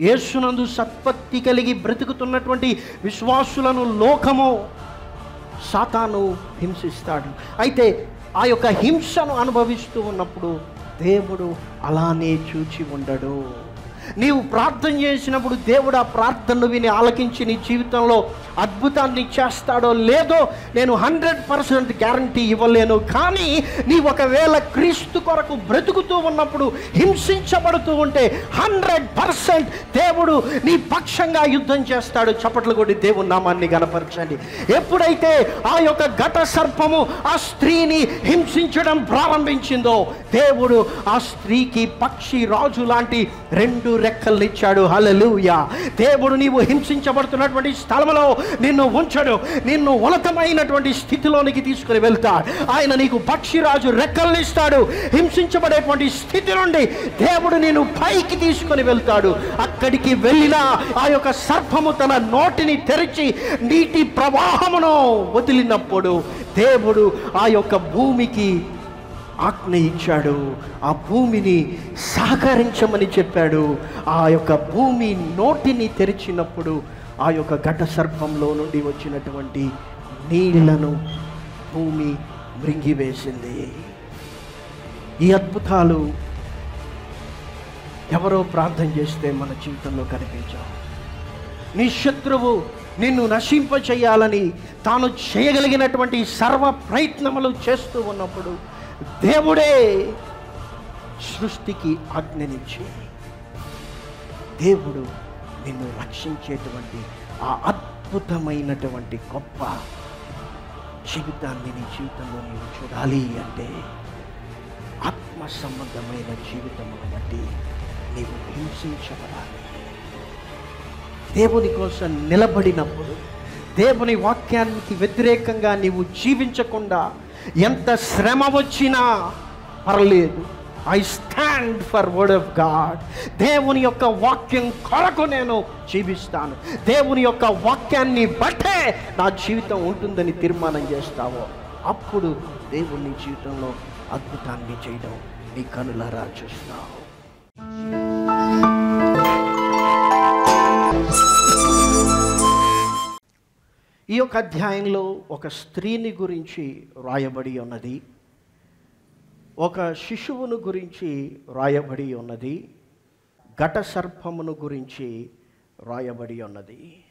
యేసునందు సత్పత్తి కలిగి బ్రతుకుతున్నటువంటి విశ్వాసులను లోకము సాతాను హింసిస్తాడు. అయితే ఆ యొక్క హింసను అనుభవిస్తూ ఉన్నప్పుడు దేవుడు అలానే చూచి ఉండడు. నీవు ప్రార్థన చేసినప్పుడు దేవుడు ఆ ప్రార్థనలు విని ఆలకించి నీ జీవితంలో అద్భుతాన్ని చేస్తాడో లేదో నేను హండ్రెడ్ పర్సెంట్ గ్యారంటీ ఇవ్వలేను. కానీ నీ ఒకవేళ క్రీస్తు కొరకు బ్రతుకుతూ ఉన్నప్పుడు హింసించబడుతూ ఉంటే హండ్రెడ్ పర్సెంట్ దేవుడు నీ పక్షంగా యుద్ధం చేస్తాడు. చప్పట్లు కొట్టి దేవుని నామాన్ని గనపరచండి. ఎప్పుడైతే ఆ యొక్క ఘట సర్పము ఆ స్త్రీని హింసించడం ప్రారంభించిందో దేవుడు ఆ స్త్రీకి పక్షి రాజు లాంటి రెండు రెక్కలు ఇచ్చాడు హలలుయా దేవుడు నీవు హింసించబడుతున్నటువంటి స్థలంలో నిన్ను ఉంచడు. నిన్ను ఉన్నతమైనటువంటి స్థితిలోనికి తీసుకుని వెళ్తాడు. ఆయన నీకు పక్షిరాజు రెక్కల్నిస్తాడు హింసించబడేటువంటి స్థితి నుండి దేవుడు నేను పైకి తీసుకుని వెళ్తాడు. అక్కడికి వెళ్ళినా ఆ యొక్క సర్పము తన నోటిని తెరిచి నీటి ప్రవాహమును వదిలినప్పుడు దేవుడు ఆ యొక్క భూమికి ఆజ్ఞ ఇచ్చాడు. ఆ భూమిని సహకరించమని చెప్పాడు. ఆ యొక్క భూమి నోటిని తెరిచినప్పుడు ఆ యొక్క ఘట సర్పంలో నుండి వచ్చినటువంటి నీళ్ళను భూమి మృంగివేసింది. ఈ అద్భుతాలు ఎవరో ప్రార్థన చేస్తే మన జీవితంలో కనిపించావు. నీ శత్రువు నిన్ను నశింప చేయాలని తాను చేయగలిగినటువంటి సర్వ ప్రయత్నములు చేస్తూ ఉన్నప్పుడు దేవుడే సృష్టికి ఆజ్ఞనించి దేవుడు నిన్ను రక్షించేటువంటి ఆ అద్భుతమైనటువంటి గొప్ప జీవితాన్ని నీ జీవితంలో నీవు చూడాలి అంటే ఆత్మ సంబంధమైన జీవితమును బట్టి నీవు హింసించబడాలి. దేవుని కోసం నిలబడినప్పుడు దేవుని వాక్యానికి వ్యతిరేకంగా నీవు జీవించకుండా ఎంత శ్రమ వచ్చినా పర్లేదు. I stand for word of God దేవుని యొక్క వాక్యం కొరకు నేను జీవిస్తాను. దేవుని యొక్క వాక్యాన్ని బట్టే నా జీవితం ఉంటుందని తీర్మానం చేస్తావో. అప్పుడు దేవుని జీవితంలో అద్భుతాన్ని చేయడం నీ కనులారా చూస్తావు. ఈ యొక్క అధ్యాయంలో ఒక స్త్రీని గురించి రాయబడి ఉన్నది. ఒక శిశువును గురించి రాయబడి ఉన్నది. ఘట సర్పమును గురించి రాయబడి ఉన్నది.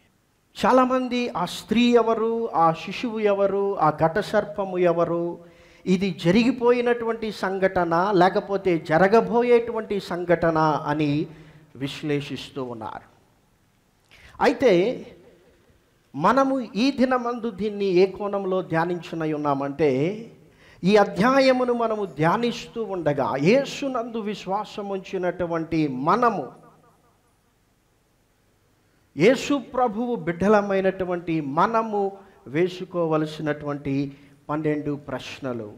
చాలామంది ఆ స్త్రీ ఎవరు ఆ శిశువు ఎవరు ఆ ఘట సర్పము ఎవరు ఇది జరిగిపోయినటువంటి సంఘటన లేకపోతే జరగబోయేటువంటి సంఘటన అని విశ్లేషిస్తూ ఉన్నారు. అయితే మనము ఈ దినమందు దీన్ని ఏ కోణంలో ధ్యానించునై ఉన్నామంటే ఈ అధ్యాయమును మనము ధ్యానిస్తూ ఉండగా యేసునందు విశ్వాసం ఉంచినటువంటి మనము యేసు ప్రభువు బిడ్డలమైనటువంటి మనము వేసుకోవలసినటువంటి పన్నెండు ప్రశ్నలు.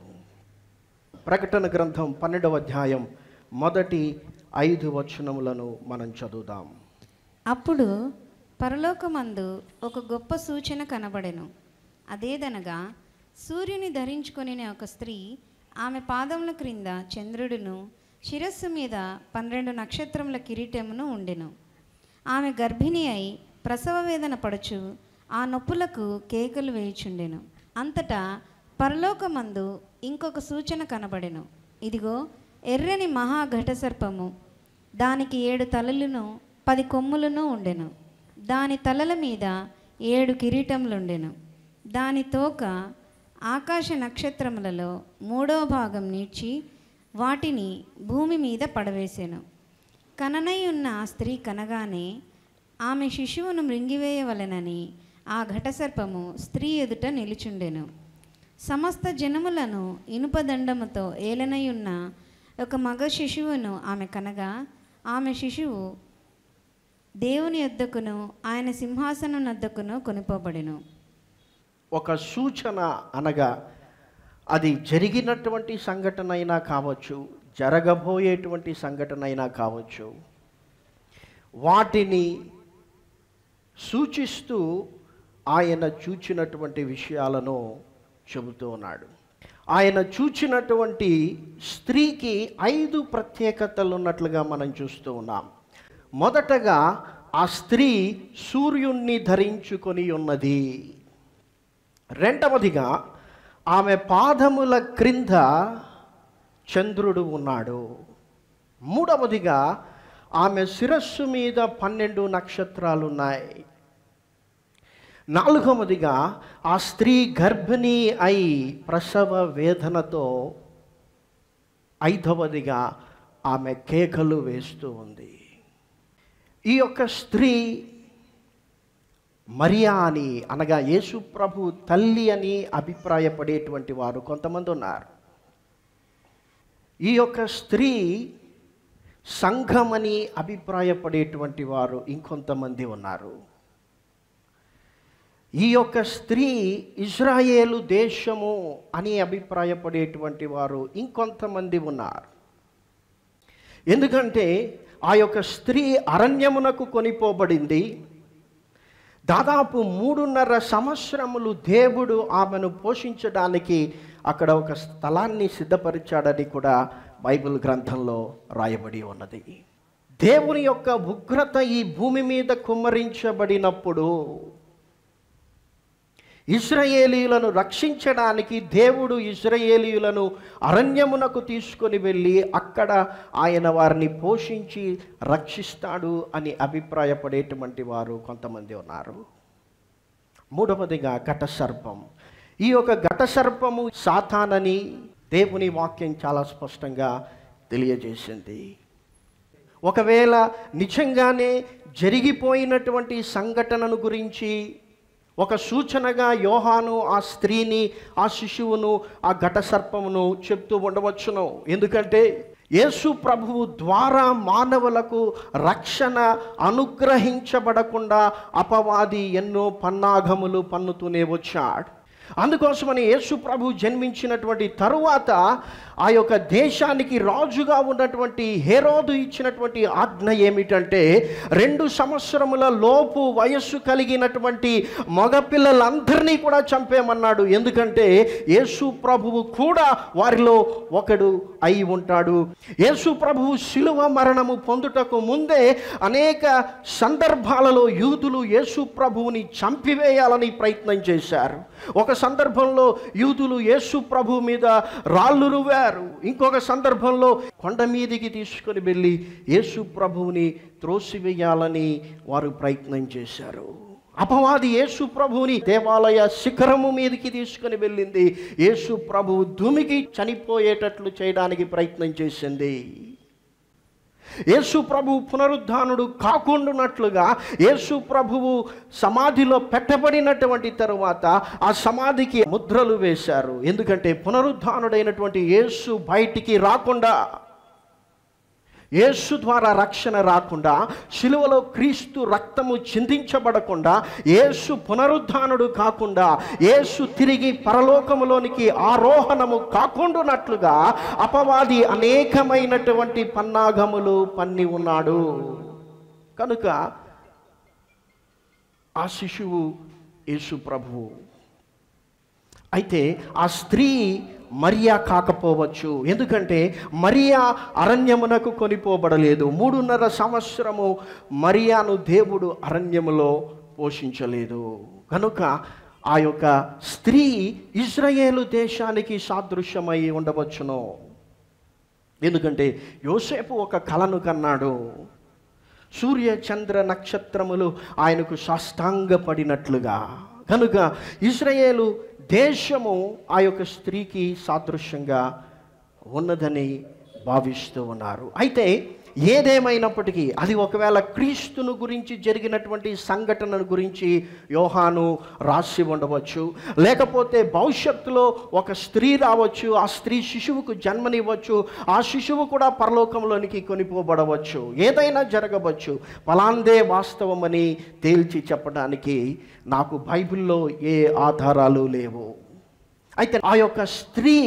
ప్రకటన గ్రంథం పన్నెండవ అధ్యాయం మొదటి ఐదు వచనములను మనం చదువుదాం. అప్పుడు పరలోకమందు ఒక గొప్ప సూచన కనబడెను. అదేదనగా సూర్యుని ధరించుకొని ఒక స్త్రీ ఆమె పాదముల క్రింద చంద్రుడును శిరస్సు మీద పన్నెండు నక్షత్రముల కిరీటమును ఉండెను. ఆమె గర్భిణి అయి ప్రసవ వేదన పడుచు ఆ నొప్పులకు కేకలు వేయుచుండెను. అంతటా పరలోకమందు ఇంకొక సూచన కనబడెను. ఇదిగో ఎర్రని మహాఘట సర్పము దానికి ఏడు తలలను పది కొమ్ములను ఉండెను. దాని తలల మీద ఏడు కిరీటములుండెను. దాని తోక ఆకాశ నక్షత్రములలో మూడవ భాగం నీడ్చి వాటిని భూమి మీద పడవేశాను కననై ఉన్న ఆ స్త్రీ కనగానే ఆమె శిశువును మృంగివేయవలెనని ఆ ఘటసర్పము స్త్రీ ఎదుట నిలుచుండెను. సమస్త జనములను ఇనుపదండముతో ఏలనై ఉన్న ఒక మగ శిశువును ఆమె కనగా ఆమె శిశువు దేవుని యొద్దకును ఆయన సింహాసనం వద్దకును కొనిపోబడిను. ఒక సూచన అనగా అది జరిగినటువంటి సంఘటన అయినా కావచ్చు జరగబోయేటువంటి సంఘటన అయినా కావచ్చు వాటిని సూచిస్తూ ఆయన చూచినటువంటి విషయాలను చెబుతూ ఉన్నాడు. ఆయన చూచినటువంటి స్త్రీకి ఐదు ప్రత్యేకతలు ఉన్నట్లుగా మనం చూస్తూ ఉన్నాం. మొదటగా ఆ స్త్రీ సూర్యుణ్ణి ధరించుకొని ఉన్నది. రెండవదిగా ఆమె పాదముల క్రింద చంద్రుడు ఉన్నాడు. మూడవదిగా ఆమె శిరస్సు మీద పన్నెండు నక్షత్రాలు ఉన్నాయి నాలుగవదిగా ఆ స్త్రీ గర్భిణీ అయి ప్రసవ వేదనతో ఐదవదిగా ఆమె కేకలు వేస్తూ ఉంది. ఈ యొక్క స్త్రీ మరియా అని అనగా యేసు ప్రభు తల్లి అని అభిప్రాయపడేటువంటి వారు కొంతమంది ఉన్నారు. ఈ యొక్క స్త్రీ సంఘమని అభిప్రాయపడేటువంటి వారు ఇంకొంతమంది ఉన్నారు. ఈ యొక్క స్త్రీ ఇజ్రాయేలు దేశము అని అభిప్రాయపడేటువంటి వారు ఇంకొంతమంది ఉన్నారు. ఎందుకంటే ఆ యొక్క స్త్రీ అరణ్యమునకు కొనిపోబడింది. దాదాపు మూడున్నర సంవత్సరములు దేవుడు ఆమెను పోషించడానికి అక్కడ ఒక స్థలాన్ని సిద్ధపరిచాడని కూడా బైబిల్ గ్రంథంలో రాయబడి ఉన్నది. దేవుని యొక్క ఉగ్రత ఈ భూమి మీద కుమ్మరించబడినప్పుడు ఇస్రయేలీలను రక్షించడానికి దేవుడు ఇస్రయేలీయులను అరణ్యమునకు తీసుకొని వెళ్ళి అక్కడ ఆయన వారిని పోషించి రక్షిస్తాడు అని అభిప్రాయపడేటువంటి వారు కొంతమంది ఉన్నారు. మూడవదిగా ఘట సర్పం ఈ యొక్క ఘట సర్పము సాతానని దేవుని వాక్యం చాలా స్పష్టంగా తెలియజేసింది. ఒకవేళ నిజంగానే జరిగిపోయినటువంటి సంఘటనను గురించి ఒక సూచనగా యోహాను ఆ స్త్రీని ఆ శిశువును ఆ ఘట సర్పమును చెప్తూ ఉండవచ్చును. ఎందుకంటే యేసు ప్రభువు ద్వారా మానవులకు రక్షణ అనుగ్రహించబడకుండా అపవాది ఎన్నో పన్నాగములు పన్నుతూనే వచ్చాడు. అందుకోసమని యేసు ప్రభు జన్మించినటువంటి తరువాత ఆ యొక్క దేశానికి రాజుగా ఉన్నటువంటి హేరోదు ఇచ్చినటువంటి ఆజ్ఞ ఏమిటంటే రెండు సంవత్సరముల లోపు వయస్సు కలిగినటువంటి మగపిల్లలందరినీ కూడా చంపేమన్నాడు ఎందుకంటే యేసు ప్రభువు కూడా వారిలో ఒకడు అయి ఉంటాడు. యేసు ప్రభువు శిలువ మరణము పొందుటకు ముందే అనేక సందర్భాలలో యూదులు యేసు ప్రభువుని చంపివేయాలని ప్రయత్నం చేశారు. ఒక సందర్భంలో యూదులు యేసు ప్రభు మీద రాళ్ళు రువ్వారు. ఇంకొక సందర్భంలో కొండ మీదికి తీసుకొని వెళ్ళి యేసు ప్రభువుని త్రోసివేయాలని వారు ప్రయత్నం చేశారు. అపవాది యేసు ప్రభువుని దేవాలయ శిఖరము మీదకి తీసుకుని వెళ్ళింది. యేసు ప్రభువు దుమికి చనిపోయేటట్లు చేయడానికి ప్రయత్నం చేసింది. యేసు ప్రభువు పునరుద్ధానుడు కాకుండానట్లుగా యేసు ప్రభువు సమాధిలో పెట్టబడినటువంటి తరువాత ఆ సమాధికి ముద్రలు వేశారు. ఎందుకంటే పునరుద్ధానుడైనటువంటి యేసు బయటికి రాకుండా యేసు ద్వారా రక్షణ రాకుండా శిలువలో క్రీస్తు రక్తము చిందించబడకుండా యేసు పునరుద్ధానుడు కాకుండా యేసు తిరిగి పరలోకములోనికి ఆరోహణము కాకుండానట్లుగా అపవాది అనేకమైనటువంటి పన్నాగములు పన్ని ఉన్నాడు. కనుక ఆ శిశువు యేసు ప్రభువు. అయితే ఆ స్త్రీ మరియా కాకపోవచ్చు. ఎందుకంటే మరియా అరణ్యమునకు కొనిపోబడలేదు. మూడున్నర సంవత్సరము మరియాను దేవుడు అరణ్యములో పోషించలేదు. కనుక ఆ యొక్క స్త్రీ ఇజ్రాయేలు దేశానికి సాదృశ్యమై ఉండవచ్చును. ఎందుకంటే యోసేపు ఒక కలను కన్నాడు. సూర్య చంద్ర నక్షత్రములు ఆయనకు సాష్టాంగపడినట్లుగా. కనుక ఇజ్రాయేలు దేశము ఆ యొక్క స్త్రీకి సాదృశ్యంగా ఉన్నదని భావిస్తూ ఉన్నారు. అయితే ఏదేమైనప్పటికీ అది ఒకవేళ క్రీస్తును గురించి జరిగినటువంటి సంఘటనను గురించి యోహాను రాసి ఉండవచ్చు లేకపోతే భవిష్యత్తులో ఒక స్త్రీ రావచ్చు ఆ స్త్రీ శిశువుకు జన్మనివ్వచ్చు ఆ శిశువు కూడా పరలోకంలోనికి కొనిపోబడవచ్చు ఏదైనా జరగవచ్చు. పలాందే వాస్తవమని తేల్చి చెప్పడానికి నాకు బైబిల్లో ఏ ఆధారాలు లేవు. అయితే ఆ యొక్క స్త్రీ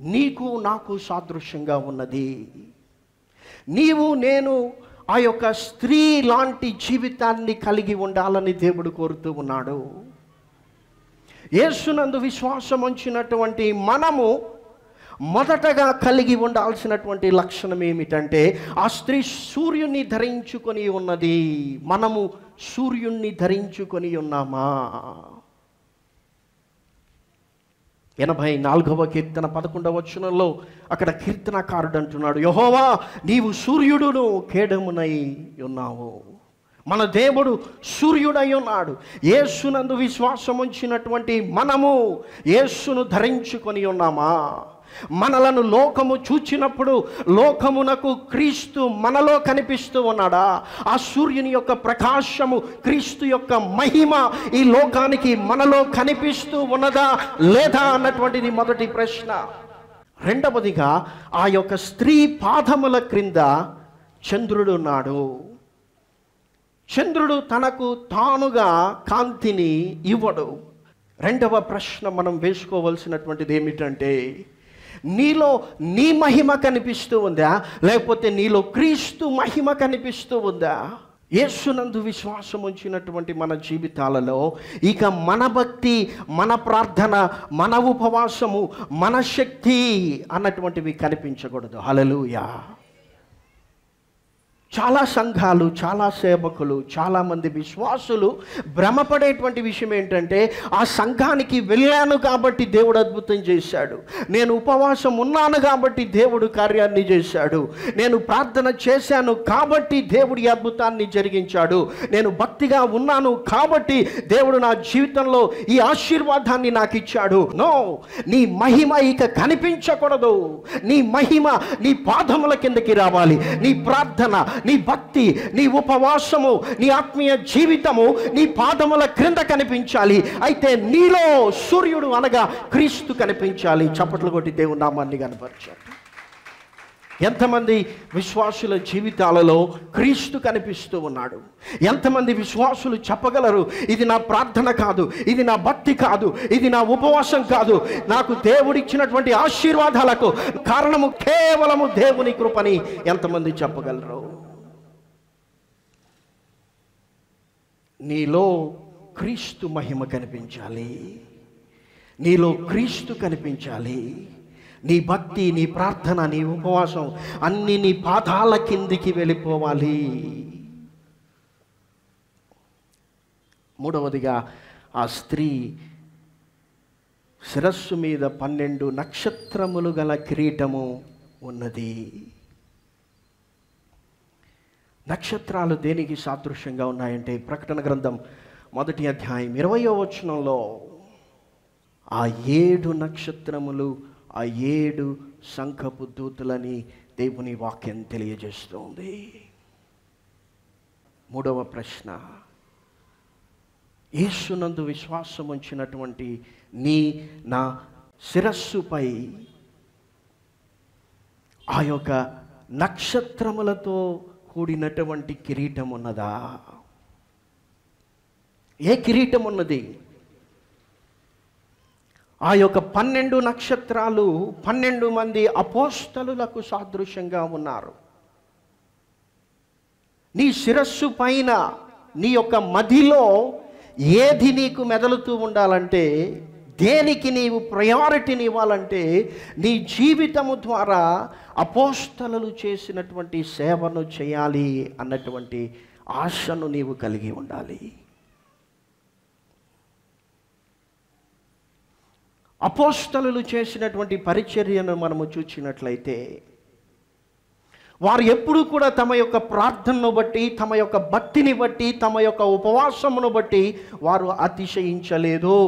నీకు నాకు సాదృశ్యంగా ఉన్నది. నీవు నేను ఆ యొక్క స్త్రీ లాంటి జీవితాన్ని కలిగి ఉండాలని దేవుడు కోరుతూ ఉన్నాడు. యేసునందు విశ్వాసం ఉంచినటువంటి మనము మొదటగా కలిగి ఉండాల్సినటువంటి లక్షణం ఏమిటంటే ఆ స్త్రీ సూర్యుని ధరించుకొని ఉన్నది. మనము సూర్యుణ్ణి ధరించుకొని ఉన్నామా? ఎనభై నాలుగవ కీర్తన పదకొండవ వచనంలో అక్కడ కీర్తనకారుడు అంటున్నాడు యహోవా నీవు సూర్యుడును కేడమునై ఉన్నావు. మన దేవుడు సూర్యుడై ఉన్నాడు. యేసునందు విశ్వాసం ఉంచినటువంటి మనము యేసును ధరించుకొని ఉన్నామా? మనలను లోకము చూచినప్పుడు లోకమునకు క్రీస్తు మనలో కనిపిస్తూ ఉన్నాడా? ఆ సూర్యుని యొక్క ప్రకాశము క్రీస్తు యొక్క మహిమ ఈ లోకానికి మనలో కనిపిస్తూ ఉన్నదా లేదా అన్నటువంటిది మొదటి ప్రశ్న. రెండవదిగా ఆ యొక్క స్త్రీ పాదముల క్రింద చంద్రుడు ఉన్నాడు. చంద్రుడు తనకు తానుగా కాంతిని ఇవ్వడు. రెండవ ప్రశ్న మనం వేసుకోవలసినటువంటిది ఏమిటంటే నీలో నీ మహిమ కనిపిస్తూ ఉందా? లేకపోతే నీలో క్రీస్తు మహిమ కనిపిస్తూ ఉందా? యేసునందు విశ్వాసం ఉంచినటువంటి మన జీవితాలలో ఇక మన భక్తి మన ప్రార్థన మన ఉపవాసము మన శక్తి అన్నటువంటివి కనిపించకూడదు. హలలుయా చాలా సంఘాలు చాలా సేవకులు చాలామంది విశ్వాసులు భ్రమపడేటువంటి విషయం ఏంటంటే ఆ సంఘానికి వెళ్ళాను కాబట్టి దేవుడు అద్భుతం చేశాడు. నేను ఉపవాసం ఉన్నాను కాబట్టి దేవుడు కార్యాన్ని చేశాడు. నేను ప్రార్థన చేశాను కాబట్టి దేవుడి అద్భుతాన్ని జరిగించాడు. నేను భక్తిగా ఉన్నాను కాబట్టి దేవుడు నా జీవితంలో ఈ ఆశీర్వాదాన్ని నాకు ఇచ్చాడు. నో నీ మహిమ ఇక కనిపించకూడదు. నీ మహిమ నీ పాదముల కిందకి రావాలి. నీ ప్రార్థన నీ భక్తి నీ ఉపవాసము నీ ఆత్మీయ జీవితము నీ పాదముల క్రింద కనిపించాలి. అయితే నీలో సూర్యుడు అనగా క్రీస్తు కనిపించాలి. చప్పట్లు కొట్టి దేవుని నామాన్ని కనపరచాలి ఎంతమంది విశ్వాసుల జీవితాలలో క్రీస్తు కనిపిస్తూ ఉన్నాడు. ఎంతమంది విశ్వాసులు చెప్పగలరు? ఇది నా ప్రార్థన కాదు ఇది నా భక్తి కాదు ఇది నా ఉపవాసం కాదు. నాకు దేవుడిచ్చినటువంటి ఆశీర్వాదాలకు కారణము కేవలము దేవుని కృపని ఎంతమంది చెప్పగలరు? నీలో క్రీస్తు మహిమ కనిపించాలి. నీలో క్రీస్తు కనిపించాలి. నీ భక్తి నీ ప్రార్థన నీ ఉపవాసం అన్ని నీ పాదాల కిందికి వెళ్ళిపోవాలి. మూడవదిగా ఆ స్త్రీ శిరస్సు మీద పన్నెండు నక్షత్రములు గల కిరీటము ఉన్నది. నక్షత్రాలు దేనికి సాదృశ్యంగా ఉన్నాయంటే ప్రకటన గ్రంథం మొదటి అధ్యాయం ఇరవయో వచనంలో ఆ ఏడు నక్షత్రములు ఆ ఏడు సంఖపు దూతులని దేవుని వాక్యం తెలియజేస్తుంది. మూడవ ప్రశ్న యేసునందు విశ్వాసం ఉంచినటువంటి నీ నా శిరస్సుపై ఆ యొక్క నక్షత్రములతో కూడినటువంటి కిరీటం ఉన్నదా ఏ కిరీటం ఉన్నది ఆ యొక్క పన్నెండు నక్షత్రాలు పన్నెండు మంది అపోస్తలులకు సాదృశ్యంగా ఉన్నారు. నీ శిరస్సు పైన నీ యొక్క మదిలో ఏది నీకు మెదలుతూ ఉండాలంటే దేనికి నీవు ప్రయారిటీని ఇవ్వాలంటే నీ జీవితము ద్వారా అపోస్తలు చేసినటువంటి సేవను చేయాలి అన్నటువంటి ఆశను నీవు కలిగి ఉండాలి. అపోస్తలు చేసినటువంటి పరిచర్యను మనము చూచినట్లయితే వారు ఎప్పుడూ కూడా తమ యొక్క ప్రార్థనను బట్టి తమ యొక్క భక్తిని బట్టి తమ యొక్క ఉపవాసమును బట్టి వారు అతిశయించలేదు.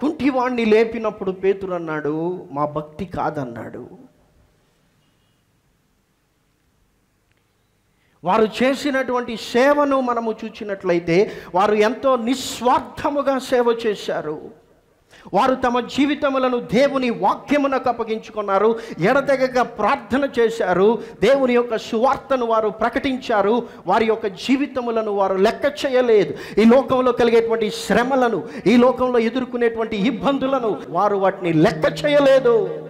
కుంటివాణ్ణి లేపినప్పుడు పేతురు అన్నాడు మా భక్తి కాదన్నాడు. వారు చేసినటువంటి సేవను మనము చూచినట్లయితే వారు ఎంతో నిస్వార్థముగా సేవ చేశారు. వారు తమ జీవితములను దేవుని వాక్యమునకు అప్పగించుకున్నారు ఎడతెగక ప్రార్థన చేశారు దేవుని యొక్క సువార్తను వారు ప్రకటించారు వారి యొక్క జీవితములను వారు లెక్క చేయలేదు. ఈ లోకంలో కలిగేటువంటి శ్రమలను ఈ లోకంలో ఎదుర్కొనేటువంటి ఇబ్బందులను వారు వాటిని లెక్క చేయలేదు.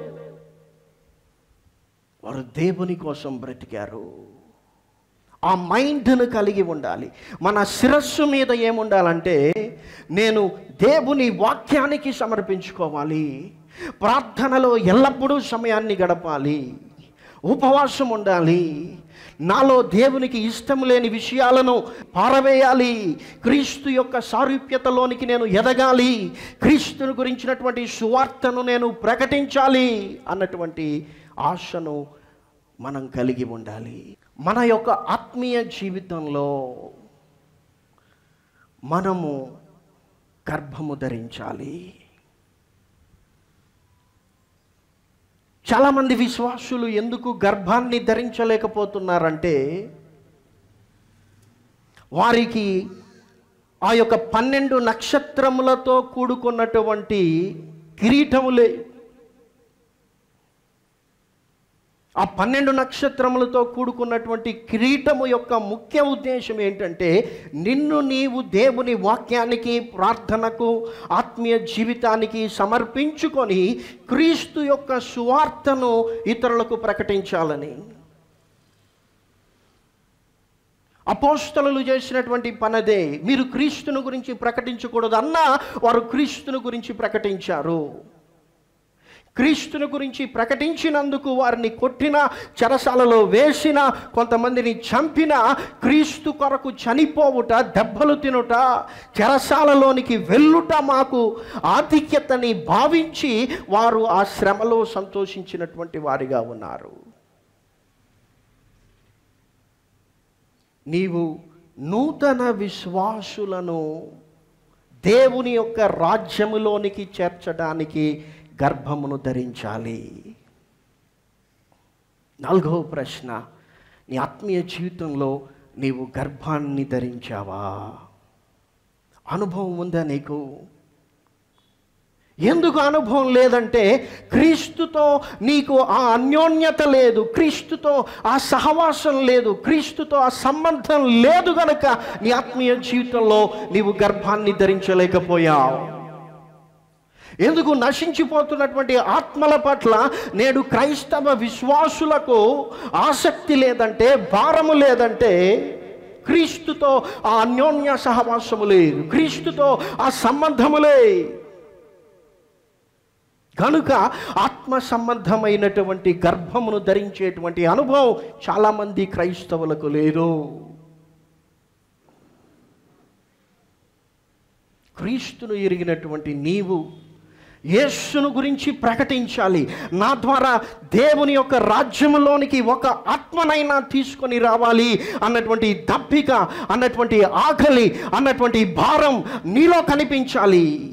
వారు దేవుని కోసం బ్రతికారు. ఆ మైండ్ను కలిగి ఉండాలి. మన శిరస్సు మీద ఏముండాలంటే నేను దేవుని వాక్యానికి సమర్పించుకోవాలి. ప్రార్థనలో ఎల్లప్పుడూ సమయాన్ని గడపాలి. ఉపవాసం ఉండాలి. నాలో దేవునికి ఇష్టం లేని విషయాలను పారవేయాలి. క్రీస్తు యొక్క సారూప్యతలోనికి నేను ఎదగాలి. క్రీస్తుని గురించినటువంటి సువార్తను నేను ప్రకటించాలి అన్నటువంటి ఆశను మనం కలిగి ఉండాలి. మన యొక్క ఆత్మీయ జీవితంలో మనము గర్భము ధరించాలి. చాలామంది విశ్వాసులు ఎందుకు గర్భాన్ని ధరించలేకపోతున్నారంటే వారికి ఆ యొక్క పన్నెండు నక్షత్రములతో కూడుకున్నటువంటి కిరీటములే ఆ పన్నెండు నక్షత్రములతో కూడుకున్నటువంటి కిరీటము యొక్క ముఖ్య ఉద్దేశం ఏంటంటే నిన్ను నీవు దేవుని వాక్యానికి ప్రార్థనకు ఆత్మీయ జీవితానికి సమర్పించుకొని క్రీస్తు యొక్క సువార్తను ఇతరులకు ప్రకటించాలని. అపోస్తలు చేసినటువంటి పనదే మీరు క్రీస్తుని గురించి ప్రకటించకూడదు అన్నా వారు క్రీస్తుని గురించి ప్రకటించారు. క్రీస్తుని గురించి ప్రకటించినందుకు వారిని కొట్టిన చెరసాలలో వేసిన కొంతమందిని చంపిన క్రీస్తు కొరకు చనిపోవుట దెబ్బలు తినుట చెరసాలలోనికి వెళ్ళుట మాకు ఆధిక్యతని భావించి వారు ఆ శ్రమలో సంతోషించినటువంటి వారిగా ఉన్నారు. నీవు నూతన విశ్వాసులను దేవుని యొక్క రాజ్యములోనికి చేర్చడానికి గర్భమును ధరించాలి. నాలుగవ ప్రశ్న నీ ఆత్మీయ జీవితంలో నీవు గర్భాన్ని ధరించావా? అనుభవం ఉందా నీకు? ఎందుకు అనుభవం లేదంటే క్రీస్తుతో నీకు ఆ అన్యోన్యత లేదు క్రీస్తుతో ఆ సహవాసం లేదు క్రీస్తుతో ఆ సంబంధం లేదు గనక నీ ఆత్మీయ జీవితంలో నీవు గర్భాన్ని ధరించలేకపోయావు. ఎందుకు నశించిపోతున్నటువంటి ఆత్మల పట్ల నేడు క్రైస్తవ విశ్వాసులకు ఆసక్తి లేదంటే భారము లేదంటే క్రీస్తుతో ఆ అన్యోన్య సహవాసము లేదు. క్రీస్తుతో ఆ సంబంధములే కనుక ఆత్మ సంబంధమైనటువంటి గర్భమును ధరించేటువంటి అనుభవం చాలామంది క్రైస్తవులకు లేదు. క్రీస్తును ఎరిగినటువంటి నీవు యేసును గురించి ప్రకటించాలి. నా ద్వారా దేవుని యొక్క రాజ్యంలోనికి ఒక ఆత్మనైనా తీసుకొని రావాలి అన్నటువంటి దప్పిక అన్నటువంటి ఆకలి అన్నటువంటి భారం నీలో కనిపించాలి.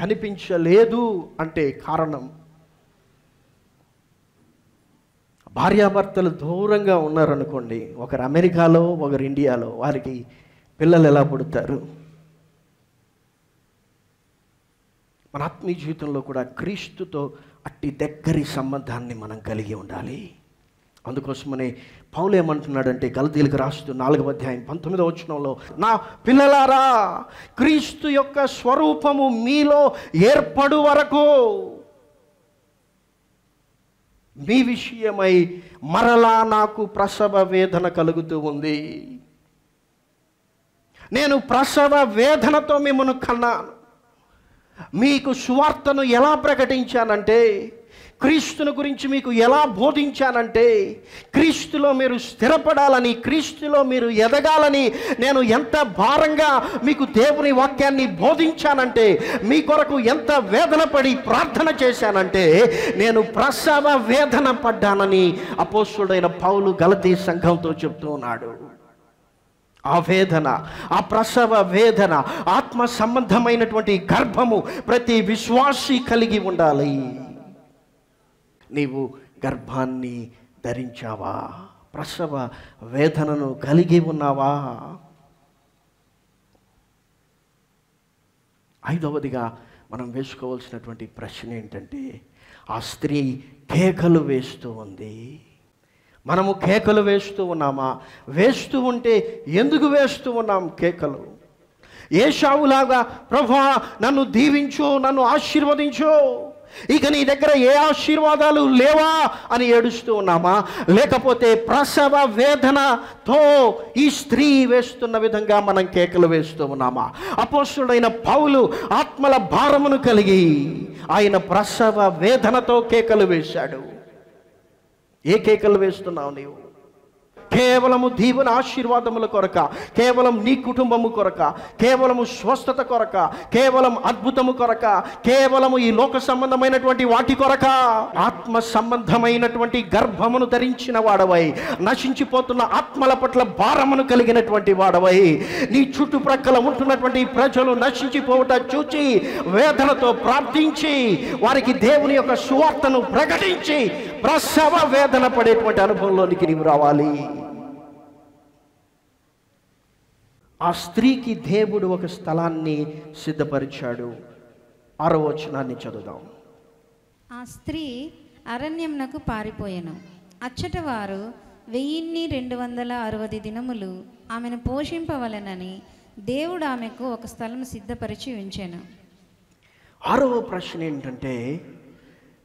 కనిపించలేదు అంటే కారణం. భార్యాభర్తలు దూరంగా ఉన్నారనుకోండి ఒకరు అమెరికాలో ఒకరు ఇండియాలో వారికి పిల్లలు ఎలా పుడతారు? మన ఆత్మీయ జీవితంలో కూడా క్రీస్తుతో అట్టి దగ్గరి సంబంధాన్ని మనం కలిగి ఉండాలి. అందుకోసమనే పౌలు ఏమంటున్నాడంటే గలతీలకు రాస్తూ నాలుగవ అధ్యాయం పంతొమ్మిదవ వచనంలో నా పిల్లలారా క్రీస్తు యొక్క స్వరూపము మీలో ఏర్పడు వరకు మీ విషయమై మరలా నాకు ప్రసవ వేదన కలుగుతూ ఉంది. నేను ప్రసవ వేదనతో మిమ్మల్ని కన్నాను. మీకు సువార్తను ఎలా ప్రకటించానంటే క్రీస్తుని గురించి మీకు ఎలా బోధించానంటే క్రీస్తులో మీరు స్థిరపడాలని క్రీస్తులో మీరు ఎదగాలని నేను ఎంత భారంగా మీకు దేవుని వాక్యాన్ని బోధించానంటే మీ కొరకు ఎంత వేదన పడి ప్రార్థన చేశానంటే నేను ప్రసవ వేదన పడ్డానని అపోస్తుడైన పౌలు గలతీ సంఘంతో చెప్తూ ఉన్నాడు. ఆ వేదన ఆ ప్రసవ వేదన ఆత్మ సంబంధమైనటువంటి గర్భము ప్రతి విశ్వాసి కలిగి ఉండాలి. నీవు గర్భాన్ని ధరించావా? ప్రసవ వేదనను కలిగి ఉన్నావా? ఐదవదిగా మనం వేసుకోవాల్సినటువంటి ప్రశ్న ఏంటంటే ఆ స్త్రీ కేకలు వేస్తూ ఉంది. మనము కేకలు వేస్తూ ఉన్నామా? వేస్తూ ఉంటే ఎందుకు వేస్తూ ఉన్నాం కేకలు? ఏషావులాగా ప్రభా నన్ను దీవించు నన్ను ఆశీర్వదించు. ఇక నీ దగ్గర ఏ ఆశీర్వాదాలు లేవా? అని ఏడుస్తూ ఉన్నామా? లేకపోతే ప్రసవ వేదనతో ఈ స్త్రీ వేస్తున్న విధంగా మనం కేకలు వేస్తూ ఉన్నామా? అపోస్తుడైన పౌలు ఆత్మల భారమును కలిగి ఆయన ప్రసవ వేదనతో కేకలు వేశాడు. ఏ కేకలు వేస్తున్నావు నీవు. కేవలము దీవెన ఆశీర్వాదముల కొరక కేవలం నీ కుటుంబము కొరక కేవలము స్వస్థత కొరక కేవలం అద్భుతము కొరక కేవలము ఈ లోక సంబంధమైనటువంటి వాటి కొరక. ఆత్మ సంబంధమైనటువంటి గర్భమును ధరించిన వాడవై నశించిపోతున్న ఆత్మల పట్ల భారమును కలిగినటువంటి వాడవై నీ చుట్టుప్రక్కల ఉంటున్నటువంటి ప్రజలు నశించిపోవట చూచి వేదనతో ప్రార్థించి వారికి దేవుని యొక్క సువార్తను ప్రకటించి ప్రసవ వేదన పడేటువంటి అనుభవంలోనికి నీవు రావాలి. ఆ స్త్రీకి దేవుడు ఒక స్థలాన్ని సిద్ధపరిచాడు. ఆరో వచనాన్ని చదువుదాం. ఆ స్త్రీ అరణ్యంనకు పారిపోయెను. అచ్చట వారు వెయ్యిన్ని రెండు వందల అరవది దినములు ఆమెను పోషింపవలెనని దేవుడు ఆమెకు ఒక స్థలం సిద్ధపరిచి ఉంచెను. ఆరవ ప్రశ్న ఏంటంటే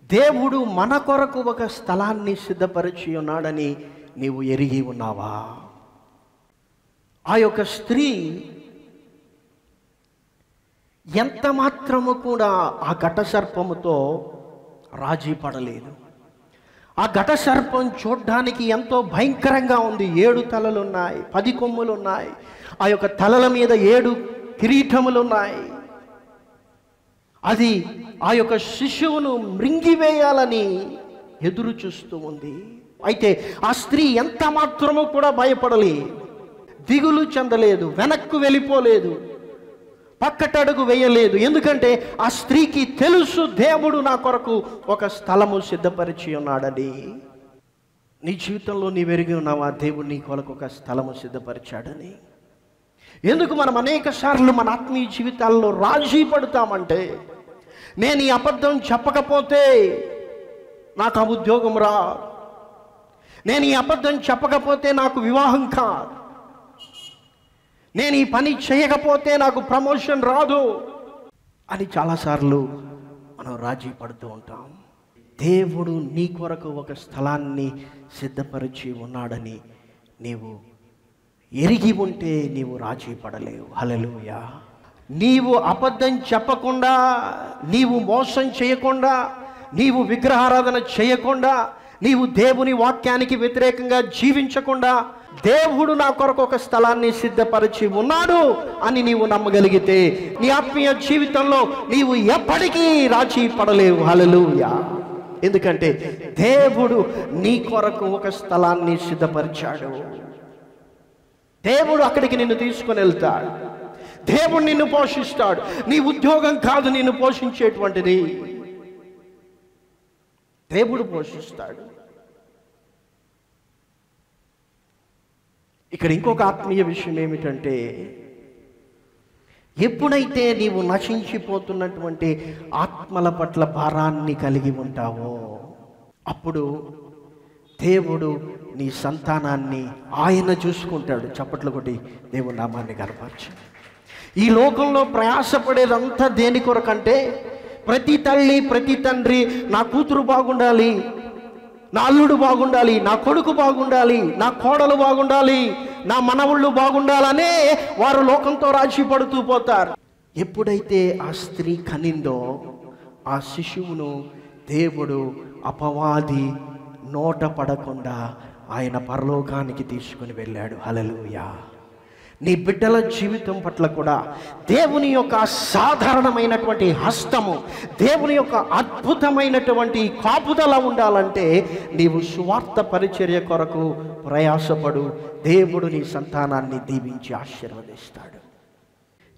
దేవుడు మన కొరకు ఒక స్థలాన్ని సిద్ధపరిచి ఉన్నాడని నీవు ఎరిగి ఉన్నావా? ఆ యొక్క స్త్రీ ఎంత మాత్రము కూడా ఆ ఘట సర్పముతో రాజీ పడలేదు. ఆ ఘట సర్పం చూడ్డానికి ఎంతో భయంకరంగా ఉంది. ఏడు తలలు ఉన్నాయి పది కొమ్ములు ఉన్నాయి ఆ యొక్క తలల మీద ఏడు కిరీటములు ఉన్నాయి అది ఆ యొక్క శిశువును మృంగివేయాలని ఎదురు చూస్తూ ఉంది. అయితే ఆ స్త్రీ ఎంత మాత్రము కూడా భయపడలేదు. దిగులు చెందలేదు వెనక్కు వెళ్ళిపోలేదు పక్కటడుగు వేయలేదు. ఎందుకంటే ఆ స్త్రీకి తెలుసు దేవుడు నా కొరకు ఒక స్థలము సిద్ధపరిచి ఉన్నాడని. నీ జీవితంలో నీ వెరిగి ఉన్నావా? దేవుడు నీ కొరకు ఒక స్థలము సిద్ధపరిచాడని. ఎందుకు మనం అనేక సార్లు మన ఆత్మీయ జీవితాల్లో రాజీ పడతామంటే నేను ఈ అబద్ధం చెప్పకపోతే నాకు ఆ ఉద్యోగం రా నేను ఈ అబద్ధం చెప్పకపోతే నాకు వివాహం కాదు. నేను ఈ పని చేయకపోతే నాకు ప్రమోషన్ రాదు. అని చాలాసార్లు మనం రాజీ పడుతూ ఉంటాం. దేవుడు నీ కొరకు ఒక స్థలాన్ని సిద్ధపరిచి ఉన్నాడని నీవు ఎరిగి ఉంటే నీవు రాజీ పడలేవు. హలలుయా నీవు అబద్ధం చెప్పకుండా నీవు మోసం చేయకుండా నీవు విగ్రహారాధన చేయకుండా నీవు దేవుని వాక్యానికి వ్యతిరేకంగా జీవించకుండా దేవుడు నా కొరకు ఒక స్థలాన్ని సిద్ధపరిచి ఉన్నాడు అని నీవు నమ్మగలిగితే నీ ఆత్మీయ జీవితంలో నీవు ఎప్పటికీ రాజీ పడలేవు. హలలుయా ఎందుకంటే దేవుడు నీ కొరకు ఒక స్థలాన్ని సిద్ధపరిచాడు. దేవుడు అక్కడికి నిన్ను తీసుకుని వెళ్తాడు. దేవుడు నిన్ను పోషిస్తాడు. నీ ఉద్యోగం కాదు నిన్ను పోషించేటువంటిది. దేవుడు పోషిస్తాడు. ఇక్కడ ఇంకొక ఆత్మీయ విషయం ఏమిటంటే ఎప్పుడైతే నీవు నశించిపోతున్నటువంటి ఆత్మల పట్ల భారాన్ని కలిగి ఉంటావో అప్పుడు దేవుడు నీ సంతానాన్ని ఆయన చూసుకుంటాడు. చప్పట్లు కొట్టి దేవుడు నామాన్ని కనపరచు ఈ లోకంలో ప్రయాసపడేదంతా దేని కొరకంటే ప్రతి తల్లి ప్రతి తండ్రి నా కూతురు బాగుండాలి నా అల్లుడు బాగుండాలి నా కొడుకు బాగుండాలి నా కోడలు బాగుండాలి నా మనవుళ్ళు బాగుండాలనే వారు లోకంతో రాజీ పడుతూ పోతారు. ఎప్పుడైతే ఆ స్త్రీ కనిందో ఆ శిశువును దేవుడు అపవాది నోట పడకుండా ఆయన పరలోకానికి తీసుకుని వెళ్ళాడు. హలలుయా నీ బిడ్డల జీవితం పట్ల కూడా దేవుని యొక్క సాధారణమైనటువంటి హస్తము దేవుని యొక్క అద్భుతమైనటువంటి కాపుదల ఉండాలంటే నీవు సువార్త పరిచర్య కొరకు ప్రయాసపడు. దేవుడు నీ సంతానాన్ని దీవించి ఆశీర్వదిస్తాడు.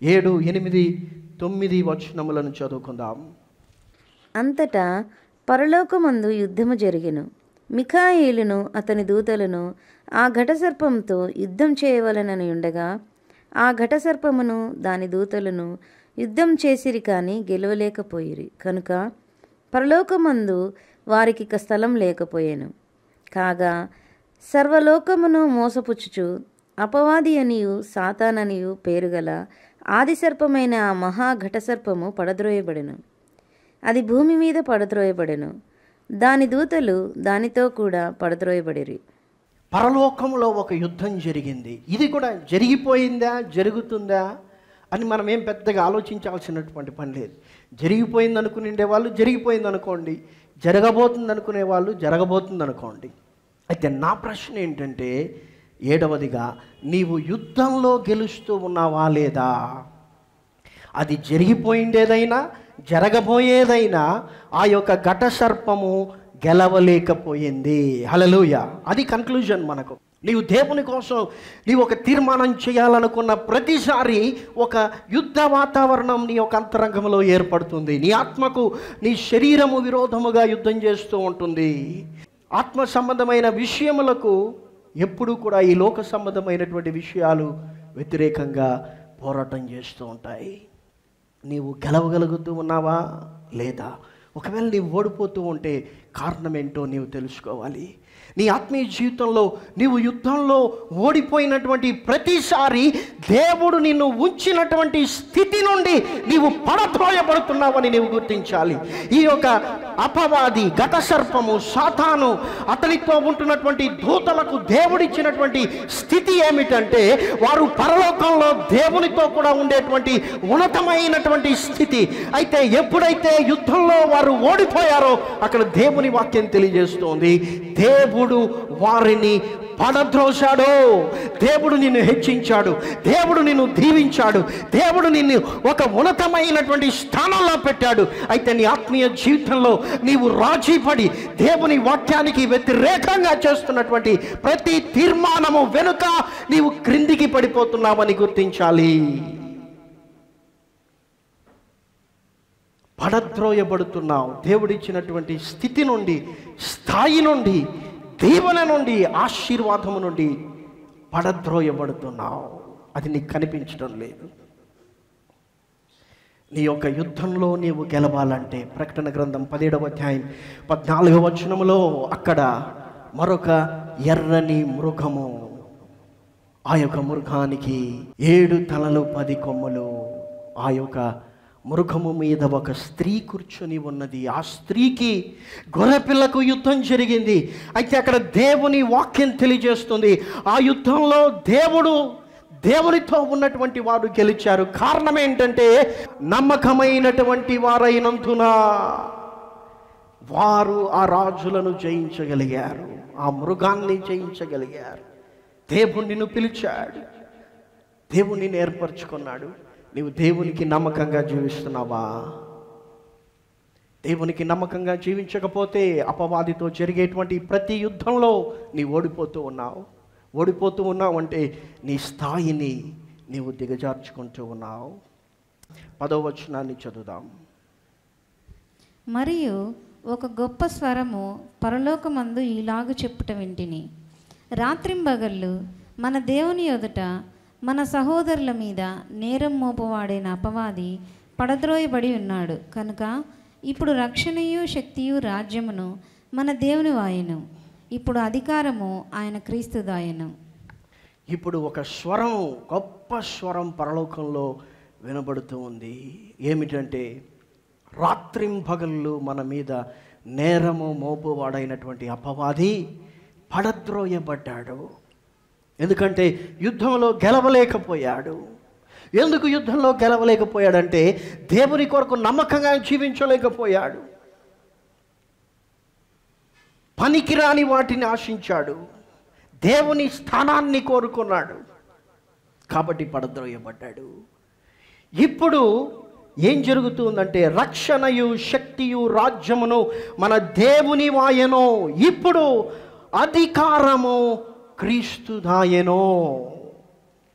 ఏడు ఎనిమిది తొమ్మిది వచనములను చదువుకుందాం. అంతటా పరలోకమందు యుద్ధము జరిగెను. మిఖాయిలును అతని దూతలను ఆ ఘటసర్పంతో యుద్ధం చేయవలనని ఉండగా ఆ ఘటసర్పమును దాని దూతలను యుద్ధం చేసిరి కానీ గెలవలేకపోయిరి. కనుక పరలోకమందు వారికి ఇక స్థలం లేకపోయాను. కాగా సర్వలోకమును మోసపుచ్చుచు అపవాది అనియు సాతాననియు పేరుగల ఆదిసర్పమైన ఆ మహా ఘటసర్పము పడద్రోయబడెను. అది భూమి మీద పడద్రోయబడెను. దాని దూతలు దానితో కూడా పడద్రోయబడిరి. పరలోకంలో ఒక యుద్ధం జరిగింది. ఇది కూడా జరిగిపోయిందా? జరుగుతుందా? అని మనం ఏం పెద్దగా ఆలోచించాల్సినటువంటి పని లేదు. జరిగిపోయింది అనుకునే వాళ్ళు జరిగిపోయింది అనుకోండి. జరగబోతుంది అనుకునే వాళ్ళు జరగబోతుంది అనుకోండి అయితే నా ప్రశ్న ఏంటంటే ఏడవదిగా నీవు యుద్ధంలో గెలుస్తూ ఉన్నావా లేదా? అది జరిగిపోయిండేదైనా జరగబోయేదైనా ఆ యొక్క ఘట సర్పము గెలవలేకపోయింది. హలలుయ అది కన్క్లూజన్ మనకు. నీవు దేవుని కోసం నీవు ఒక తీర్మానం చేయాలనుకున్న ప్రతిసారి ఒక యుద్ధ వాతావరణం నీ యొక్క అంతరంగంలో ఏర్పడుతుంది. నీ ఆత్మకు నీ శరీరము విరోధముగా యుద్ధం చేస్తూ ఉంటుంది. ఆత్మ సంబంధమైన విషయములకు ఎప్పుడూ కూడా ఈ లోక సంబంధమైనటువంటి విషయాలు వ్యతిరేకంగా పోరాటం చేస్తూ ఉంటాయి. నీవు గెలవగలుగుతూ ఉన్నావా? లేదా? ఒకవేళ నీవు ఓడిపోతూ ఉంటే కారణం ఏంటో నీవు తెలుసుకోవాలి. నీ ఆత్మీయ జీవితంలో నీవు యుద్ధంలో ఓడిపోయినటువంటి ప్రతిసారి దేవుడు నిన్ను ఉంచినటువంటి స్థితి నుండి నీవు పడద్రోయబడుతున్నావని నీవు గుర్తించాలి. ఈ యొక్క అపవాది గత సర్పము సాతాను అతనితో ఉంటున్నటువంటి దూతలకు దేవుడిచ్చినటువంటి స్థితి ఏమిటంటే వారు పరలోకంలో దేవునితో కూడా ఉండేటువంటి ఉన్నతమైనటువంటి స్థితి. అయితే ఎప్పుడైతే యుద్ధంలో వారు ఓడిపోయారో అక్కడ దేవుని వాక్యం తెలియజేస్తోంది. దేవుడు వారిని పడద్రోశాడు. దేవుడు నిన్ను హెచ్చించాడు. దేవుడు నిన్ను దీవించాడు. దేవుడు నిన్ను ఒక ఉన్నతమైనటువంటి స్థానంలో పెట్టాడు. అయితే నీ ఆత్మీయ జీవితంలో నీవు రాజీపడి దేవుని వాక్యానికి వ్యతిరేకంగా చేస్తున్నటువంటి ప్రతి తీర్మానము వెనుక నీవు క్రిందికి పడిపోతున్నావని గుర్తించాలి. పడద్రోయబడుతున్నావు. దేవుడిచ్చినటువంటి స్థితి నుండి స్థాయి నుండి దీవెన నుండి ఆశీర్వాదము నుండి పడద్రోయబడుతున్నావు. అది నీకు కనిపించడం లేదు. నీ యొక్క యుద్ధంలో నీవు గెలవాలంటే ప్రకటన గ్రంథం పదిహేడవ అధ్యాయం పద్నాలుగవ వచనములో అక్కడ మరొక ఎర్రని మృగము ఆ యొక్క మృగానికి ఏడు తలలు పది కొమ్మలు ఆ యొక్క మృగము మీద ఒక స్త్రీ కూర్చొని ఉన్నది. ఆ స్త్రీకి గొర్రెపిల్లకు యుద్ధం జరిగింది. అయితే అక్కడ దేవుని వాక్యం తెలియజేస్తుంది. ఆ యుద్ధంలో దేవుడు దేవునితో ఉన్నటువంటి వారు గెలిచారు. కారణం ఏంటంటే నమ్మకమైనటువంటి వారైనందున వారు ఆ రాజులను జయించగలిగారు. ఆ మృగాన్ని జయించగలిగారు. దేవుడు పిలిచాడు. దేవుణ్ణి ఏర్పరచుకున్నాడు. నీవు దేవునికి నమ్మకంగా జీవిస్తున్నావా? దేవునికి నమ్మకంగా జీవించకపోతే అపవాదితో జరిగేటువంటి ప్రతి యుద్ధంలో నీ ఓడిపోతూ ఉన్నావు. ఓడిపోతూ ఉన్నావు అంటే నీ స్థాయిని నీవు దిగజార్చుకుంటూ ఉన్నావు. పదో వచనాన్ని చదువుదాం. మరియు ఒక గొప్ప స్వరము పరలోకమందు ఈలాగు చెప్పుట వింటిని. రాత్రింబగళ్ళు మన దేవుని ఎదుట మన సహోదరుల మీద నేరం మోపవాడైన అపవాది పడద్రోయబడి ఉన్నాడు. కనుక ఇప్పుడు రక్షణయు శక్తియు రాజ్యమును మన దేవుని వాయను. ఇప్పుడు అధికారము ఆయన క్రీస్తుదాయను ఇప్పుడు ఒక స్వరం గొప్ప స్వరం పరలోకంలో వినబడుతూ ఉంది. ఏమిటంటే రాత్రింపగళ్ళు మన మీద నేరము మోపువాడైనటువంటి అపవాది పడద్రోయబడ్డాడు. ఎందుకంటే యుద్ధంలో గెలవలేకపోయాడు. ఎందుకు యుద్ధంలో గెలవలేకపోయాడంటే దేవుని కొరకు నమ్మకంగా జీవించలేకపోయాడు. పనికిరాని వాటిని ఆశించాడు. దేవుని స్థానాన్ని కోరుకున్నాడు. కాబట్టి పడద్రోయబడ్డాడు. ఇప్పుడు ఏం జరుగుతుందంటే రక్షణయు శక్తియు రాజ్యమును మన దేవుని వాయనో ఇప్పుడు అధికారము క్రీస్తుదాయనో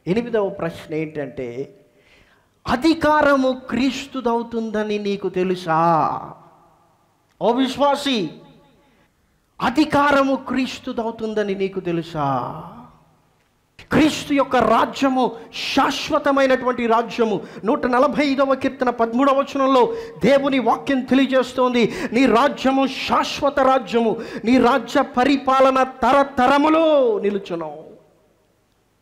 ఎనిమిదవ ప్రశ్న ఏంటంటే అధికారము క్రీస్తుదవుతుందని నీకు తెలుసా? ఓ విశ్వాసి అధికారము క్రీస్తుదవుతుందని నీకు తెలుసా? క్రీస్తు యొక్క రాజ్యము శాశ్వతమైనటువంటి రాజ్యము. నూట నలభై ఐదవ కీర్తన పదమూడవ వచనంలో దేవుని వాక్యం తెలియజేస్తోంది. నీ రాజ్యము శాశ్వత రాజ్యము. నీ రాజ్య పరిపాలన తరతరములో నిలుచును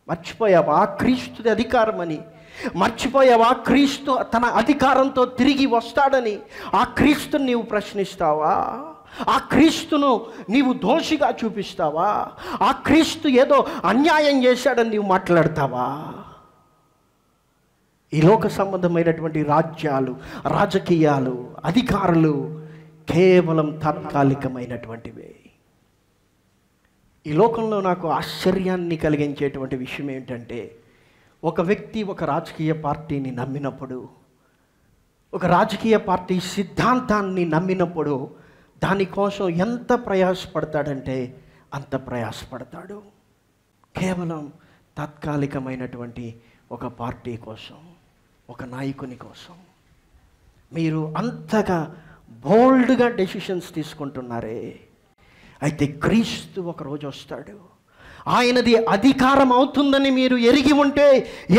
మర్చిపోయావా? క్రీస్తుది అధికారమని. మర్చిపోయావా? క్రీస్తు తన అధికారంతో తిరిగి వస్తాడని. ఆ క్రీస్తుని నీవు ప్రశ్నిస్తావా? ఆ క్రీస్తును నీవు దోషిగా చూపిస్తావా? ఆ క్రీస్తు ఏదో అన్యాయం చేశాడని నీవు మాట్లాడతావా? ఈ లోక సంబంధమైనటువంటి రాజ్యాలు రాజకీయాలు అధికారులు కేవలం తాత్కాలికమైనటువంటివే. ఈ లోకంలో నాకు ఆశ్చర్యాన్ని కలిగించేటువంటి విషయం ఏంటంటే ఒక వ్యక్తి ఒక రాజకీయ పార్టీని నమ్మినప్పుడు ఒక రాజకీయ పార్టీ సిద్ధాంతాన్ని నమ్మినప్పుడు దానికోసం ఎంత ప్రయాసపడతాడంటే అంత ప్రయాసపడతాడు. కేవలం తాత్కాలికమైనటువంటి ఒక పార్టీ కోసం ఒక నాయకుని కోసం. మీరు అంతగా బోల్డ్గా డెసిషన్స్ తీసుకుంటున్నారే. అయితే క్రీస్తు ఒకరోజు వస్తాడు. ఆయనది అధికారం అవుతుందని మీరు ఎరిగి ఉంటే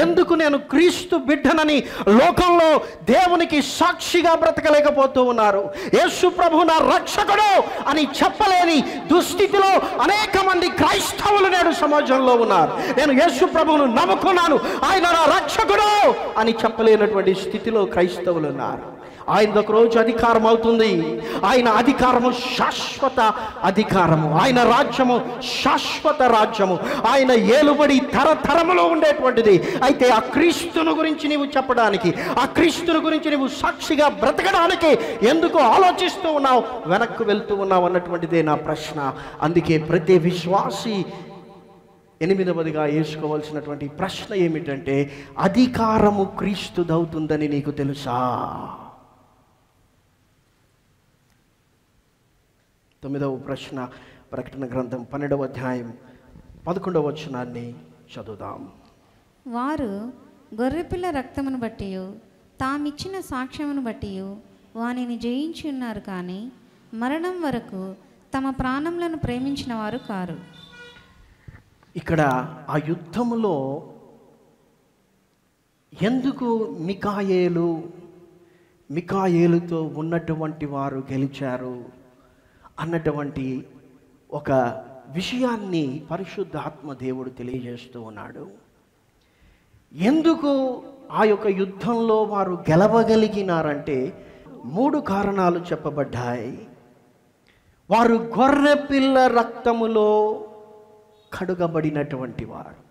ఎందుకు నేను క్రీస్తు బిడ్డనని లోకంలో దేవునికి సాక్షిగా బ్రతకలేకపోతూ ఉన్నారు? యేసు ప్రభు నా రక్షకుడు అని చెప్పలేని దుస్థితిలో అనేక మంది క్రైస్తవ నేడు సమాజంలో ఉన్నారు. నేను యేసు ప్రభువును నమ్ముకున్నాను. ఆయన నా రక్షకుడు అని చెప్పలేనటువంటి స్థితిలో క్రైస్తవులు ఉన్నారు. ఆయన ఒక రోజు అధికారం అవుతుంది. ఆయన అధికారము శాశ్వత అధికారము. ఆయన రాజ్యము శాశ్వత రాజ్యము. ఆయన ఏలుబడి తరతరములో ఉండేటువంటిది. అయితే ఆ క్రీస్తును గురించి నీవు చెప్పడానికి ఆ క్రీస్తును గురించి నీవు సాక్షిగా బ్రతకడానికి ఎందుకు ఆలోచిస్తూ ఉన్నావు? వెనక్కు వెళ్తూ ఉన్నావు అన్నటువంటిదే నా ప్రశ్న. అందుకే ప్రతి విశ్వాసి ఎనిమిదవదిగా వేసుకోవాల్సినటువంటి ప్రశ్న ఏమిటంటే అధికారము క్రీస్తుదవుతుందని నీకు తెలుసా? తొమ్మిదవ ప్రశ్న ప్రకటన గ్రంథం పన్నెండవ అధ్యాయం పదకొండవ వచనాన్ని చదువుదాం. వారు గొర్రెపిల్ల రక్తమును బట్టి తామిచ్చిన సాక్ష్యమును బట్టి వానిని జయించి ఉన్నారు కానీ మరణం వరకు తమ ప్రాణములను ప్రేమించిన వారు కారు. ఇక్కడ ఆ యుద్ధంలో ఎందుకు మికాయేలు మికాయేలుతో ఉన్నటువంటి వారు గెలిచారు అన్నటువంటి ఒక విషయాన్ని పరిశుద్ధాత్మ దేవుడు తెలియజేస్తూ ఉన్నాడు. ఎందుకు ఆ యొక్క యుద్ధంలో వారు గెలవగలిగినారంటే మూడు కారణాలు చెప్పబడ్డాయి. వారు గొర్రెపిల్ల రక్తములో కడుగబడినటువంటి వారు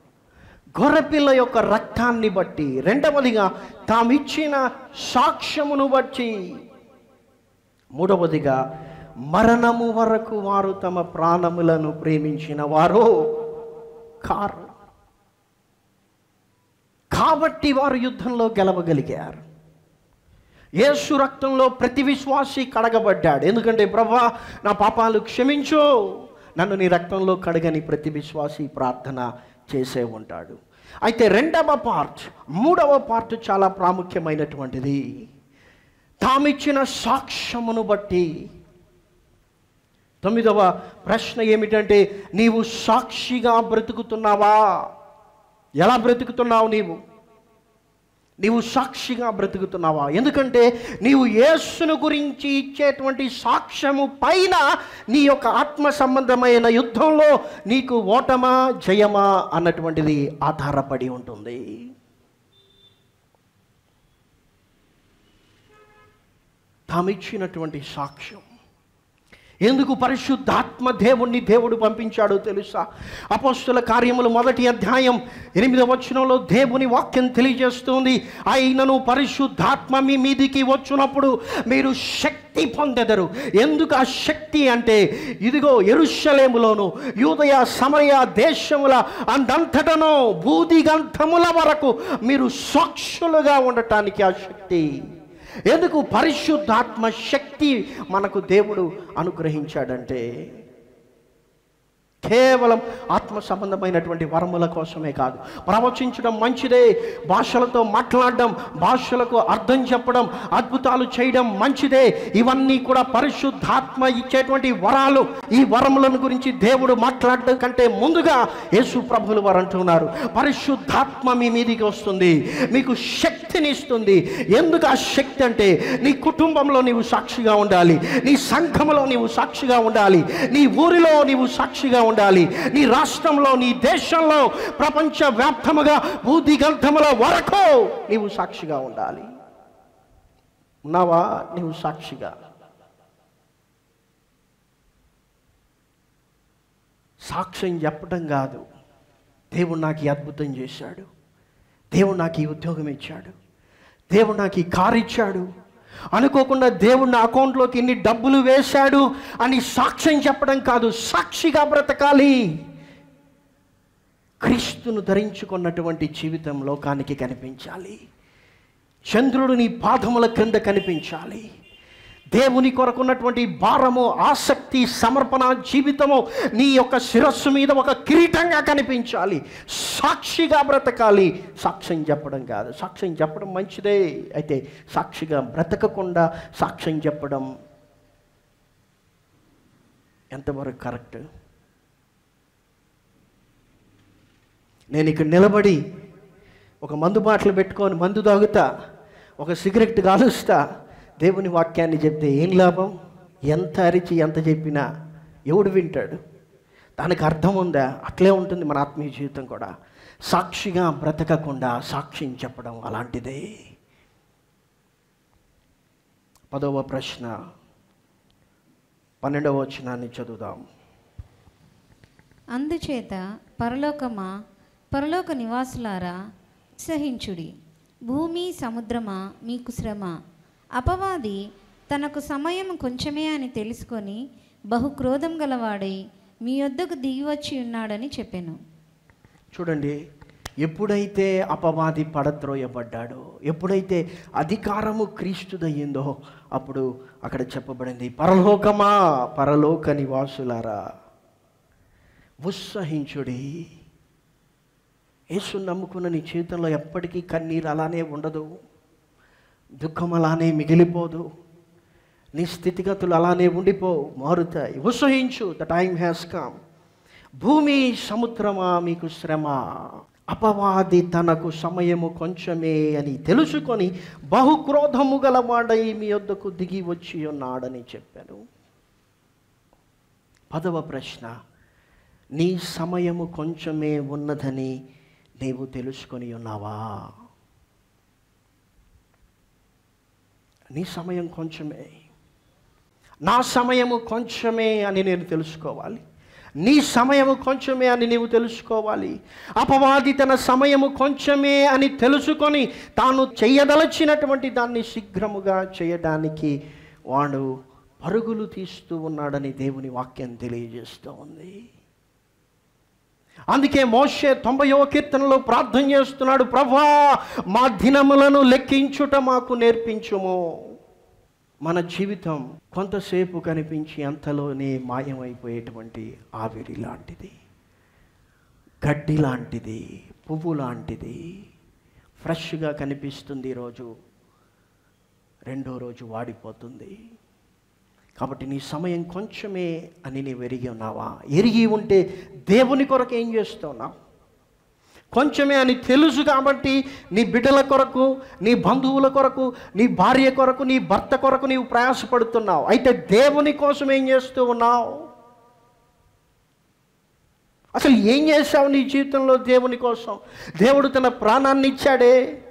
గొర్రెపిల్ల యొక్క రక్తాన్ని బట్టి రెండవదిగా తామిచ్చిన సాక్ష్యమును బట్టి. మూడవదిగా మరణము వరకు వారు తమ ప్రాణములను ప్రేమించిన వారు కారు. కాబట్టి వారు యుద్ధంలో గెలవగలిగారు. యేసు రక్తంలో ప్రతి విశ్వాసి కడగబడ్డాడు. ఎందుకంటే ప్రభా నా పాపాలు క్షమించు. నన్ను నీ రక్తంలో కడగని ప్రతి విశ్వాసి ప్రార్థన చేసే ఉంటాడు. అయితే రెండవ పార్ట్ మూడవ పార్ట్ చాలా ప్రాముఖ్యమైనటువంటిది. తామిచ్చిన సాక్ష్యమును బట్టి తొమ్మిదవ ప్రశ్న ఏమిటంటే నీవు సాక్షిగా బ్రతుకుతున్నావా? ఎలా బ్రతుకుతున్నావు నీవు? నీవు సాక్షిగా బ్రతుకుతున్నావా? ఎందుకంటే నీవు యేసును గురించి ఇచ్చేటువంటి సాక్ష్యము పైన నీ యొక్క ఆత్మ సంబంధమైన యుద్ధంలో నీకు ఓటమా జయమా అన్నటువంటిది ఆధారపడి ఉంటుంది. తామిచ్చినటువంటి సాక్ష్యం ఎందుకు పరిశుద్ధాత్మ దేవుణ్ణి దేవుడు పంపించాడో తెలుసా? అపోస్తుల కార్యములు మొదటి అధ్యాయం ఎనిమిదవ వచనంలో దేవుని వాక్యం తెలియజేస్తుంది. అయినను పరిశుద్ధాత్మ మీ మీదికి వచ్చినప్పుడు మీరు శక్తి పొందెదరు. ఎందుకు ఆ శక్తి అంటే ఇదిగో ఎరుషలేములోను యూదయ సమయ దేశముల అందంతటను బూదిగంధముల వరకు మీరు సాక్షులుగా ఉండటానికి ఆ శక్తి. ఎందుకు పరిశుద్ధాత్మ శక్తి మనకు దేవుడు అనుగ్రహించాడంటే కేవలం ఆత్మ సంబంధమైనటువంటి వరముల కోసమే కాదు. ప్రవచించడం మంచిదే భాషలతో మాట్లాడడం భాషలకు అర్థం చెప్పడం అద్భుతాలు చేయడం మంచిదే. ఇవన్నీ కూడా పరిశుద్ధాత్మ ఇచ్చేటువంటి వరాలు. ఈ వరములను గురించి దేవుడు మాట్లాడడం కంటే ముందుగా యేసు ప్రభులు వారు అంటున్నారు పరిశుద్ధాత్మ మీ మీదికి వస్తుంది. మీకు శక్తిని ఇస్తుంది ఎందుకు ఆ శక్తి అంటే నీ కుటుంబంలో నీవు సాక్షిగా ఉండాలి నీ సంఘంలో నీవు సాక్షిగా ఉండాలి నీ ఊరిలో నీవు సాక్షిగా ఉండాలి. ఉండాలి. నీ రాష్ట్రంలో నీ దేశంలో ప్రపంచ వ్యాప్తముగా భూదిగంధముల వరకు నీవు సాక్షిగా ఉండాలి. ఉన్నావా? నీవు సాక్షిగా. సాక్ష్యం చెప్పడం కాదు. దేవుడు నాకు ఈ అద్భుతం చేశాడు. దేవుడు నాకు ఈ ఉద్యోగం ఇచ్చాడు. దేవుడు నాకు ఈ కారు ఇచ్చాడు. అనుకోకుండా దేవుడు నా అకౌంట్లోకి ఇన్ని డబ్బులు వేశాడు అని సాక్ష్యం చెప్పడం కాదు సాక్షిగా బ్రతకాలి. క్రీస్తును ధరించుకున్నటువంటి జీవితం లోకానికి కనిపించాలి. చంద్రుడు నీ పాదముల క్రింద కనిపించాలి. దేవుని కొరకున్నటువంటి భారము ఆసక్తి సమర్పణ జీవితము నీ యొక్క శిరస్సు మీద ఒక కిరీటంగా కనిపించాలి. సాక్షిగా బ్రతకాలి. సాక్ష్యం చెప్పడం కాదు. సాక్ష్యం చెప్పడం మంచిదే. అయితే సాక్షిగా బ్రతకకుండా సాక్ష్యం చెప్పడం ఎంతవరకు కరెక్ట్? నేను ఇక్కడ నిలబడి ఒక మందు బాటలు పెట్టుకొని మందు తాగుతా ఒక సిగరెట్ కాలుస్తా దేవుని వాక్యాన్ని చెప్తే ఏం లాభం? ఎంత అరిచి ఎంత చెప్పినా ఎవడు వింటాడు? దానికి అర్థం ఉందా? అట్లే ఉంటుంది మన ఆత్మీయ జీవితం కూడా. సాక్షిగా బ్రతకకుండా సాక్షి చెప్పడం అలాంటిదే. పదవ ప్రశ్న. పన్నెండవ వచనాన్ని చదువుదాం. అందుచేత పరలోకమా పరలోక నివాసులారా సహించుడి. భూమి సముద్రమా మీకు శ్రమ. అపవాది తనకు సమయం కొంచెమే అని తెలుసుకొని బహు క్రోధం గలవాడై మీ యొద్దకు దిగి వచ్చి ఉన్నాడని చెప్పాను. చూడండి ఎప్పుడైతే అపవాది పడద్రోయబడ్డాడో ఎప్పుడైతే అధికారము క్రీస్తుదయ్యిందో అప్పుడు అక్కడ చెప్పబడింది పరలోకమా పరలోక నివాసులారా ఉత్సహించుడి. యేసు నమ్ముకున్న నీ జీవితంలో ఎప్పటికీ కన్నీరు అలానే ఉండదు. దుఃఖం అలానే మిగిలిపోదు. నీ స్థితిగతులు అలానే ఉండిపో మారుతాయి. ఉత్సహించు ద టైమ్ హ్యాస్ కమ్ భూమి సముద్రమా మీకు శ్రమ? అపవాది తనకు సమయము కొంచెమే అని తెలుసుకొని బహుక్రోధము గలవాడై మీ వద్దకు దిగి వచ్చి ఉన్నాడని చెప్పాను పదవ ప్రశ్న నీ సమయము కొంచెమే ఉన్నదని నీవు తెలుసుకొని ఉన్నావా? నీ సమయం కొంచెమే. నా సమయము కొంచెమే అని నేను తెలుసుకోవాలి. నీ సమయము కొంచెమే అని నీవు తెలుసుకోవాలి. అపవాది తన సమయము కొంచెమే అని తెలుసుకొని తాను చేయదలచినటువంటి దాన్ని శీఘ్రముగా చేయడానికి వాడు పరుగులు తీస్తూ ఉన్నాడని దేవుని వాక్యం తెలియజేస్తూ ఉంది అందుకే మోషే తొంభయో కీర్తనలో ప్రార్థన చేస్తున్నాడు ప్రభా మా దినములను లెక్కించుట మాకు నేర్పించుము. మన జీవితం కొంతసేపు కనిపించి అంతలోనే మాయమైపోయేటువంటి ఆవిరి లాంటిది గడ్డి లాంటిది పువ్వు లాంటిది. ఫ్రెష్గా కనిపిస్తుంది ఈరోజు. రెండో రోజు వాడిపోతుంది. కాబట్టి నీ సమయం కొంచెమే అని నీవు ఎరిగి ఉన్నావా? ఎరిగి ఉంటే దేవుని కొరకు ఏం చేస్తున్నావు? కొంచెమే అని తెలుసు కాబట్టి నీ బిడ్డల కొరకు నీ బంధువుల కొరకు నీ భార్య కొరకు నీ భర్త కొరకు నీవు ప్రయాసపడుతున్నావు. అయితే దేవుని కోసం ఏం చేస్తూ ఉన్నావు? అసలు ఏం చేశావు నీ జీవితంలో దేవుని కోసం? దేవుడు తన ప్రాణాన్ని ఇచ్చాడే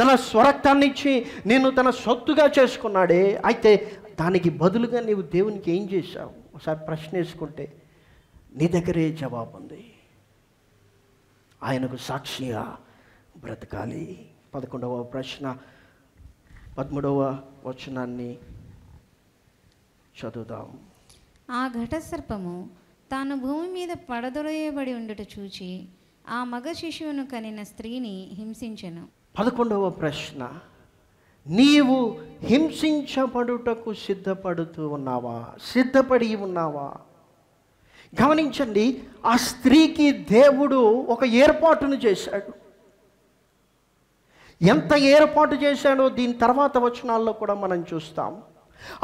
తన స్వరక్తాన్ని ఇచ్చి నేను తన సొత్తుగా చేసుకున్నాడే. అయితే దానికి బదులుగా నీవు దేవునికి ఏం చేశావు? ఒకసారి ప్రశ్న వేసుకుంటే నీ దగ్గరే జవాబు ఉంది. ఆయనకు సాక్షిగా బ్రతకాలి. పదకొండవ ప్రశ్న పదమూడవ వచనాన్ని చదువుదాం. ఆ ఘట సర్పము తాను భూమి మీద పడదొరయబడి ఉండుట చూచి ఆ మగ శిశువును కనిన స్త్రీని హింసించెను. పదకొండవ ప్రశ్న నీవు హింసించబడుటకు సిద్ధపడుతూ ఉన్నావా? సిద్ధపడి ఉన్నావా? గమనించండి ఆ స్త్రీకి దేవుడు ఒక ఏర్పాటును చేశాడు. ఎంత ఏర్పాటు చేశాడో దీని తర్వాత వచనాల్లో కూడా మనం చూస్తాం.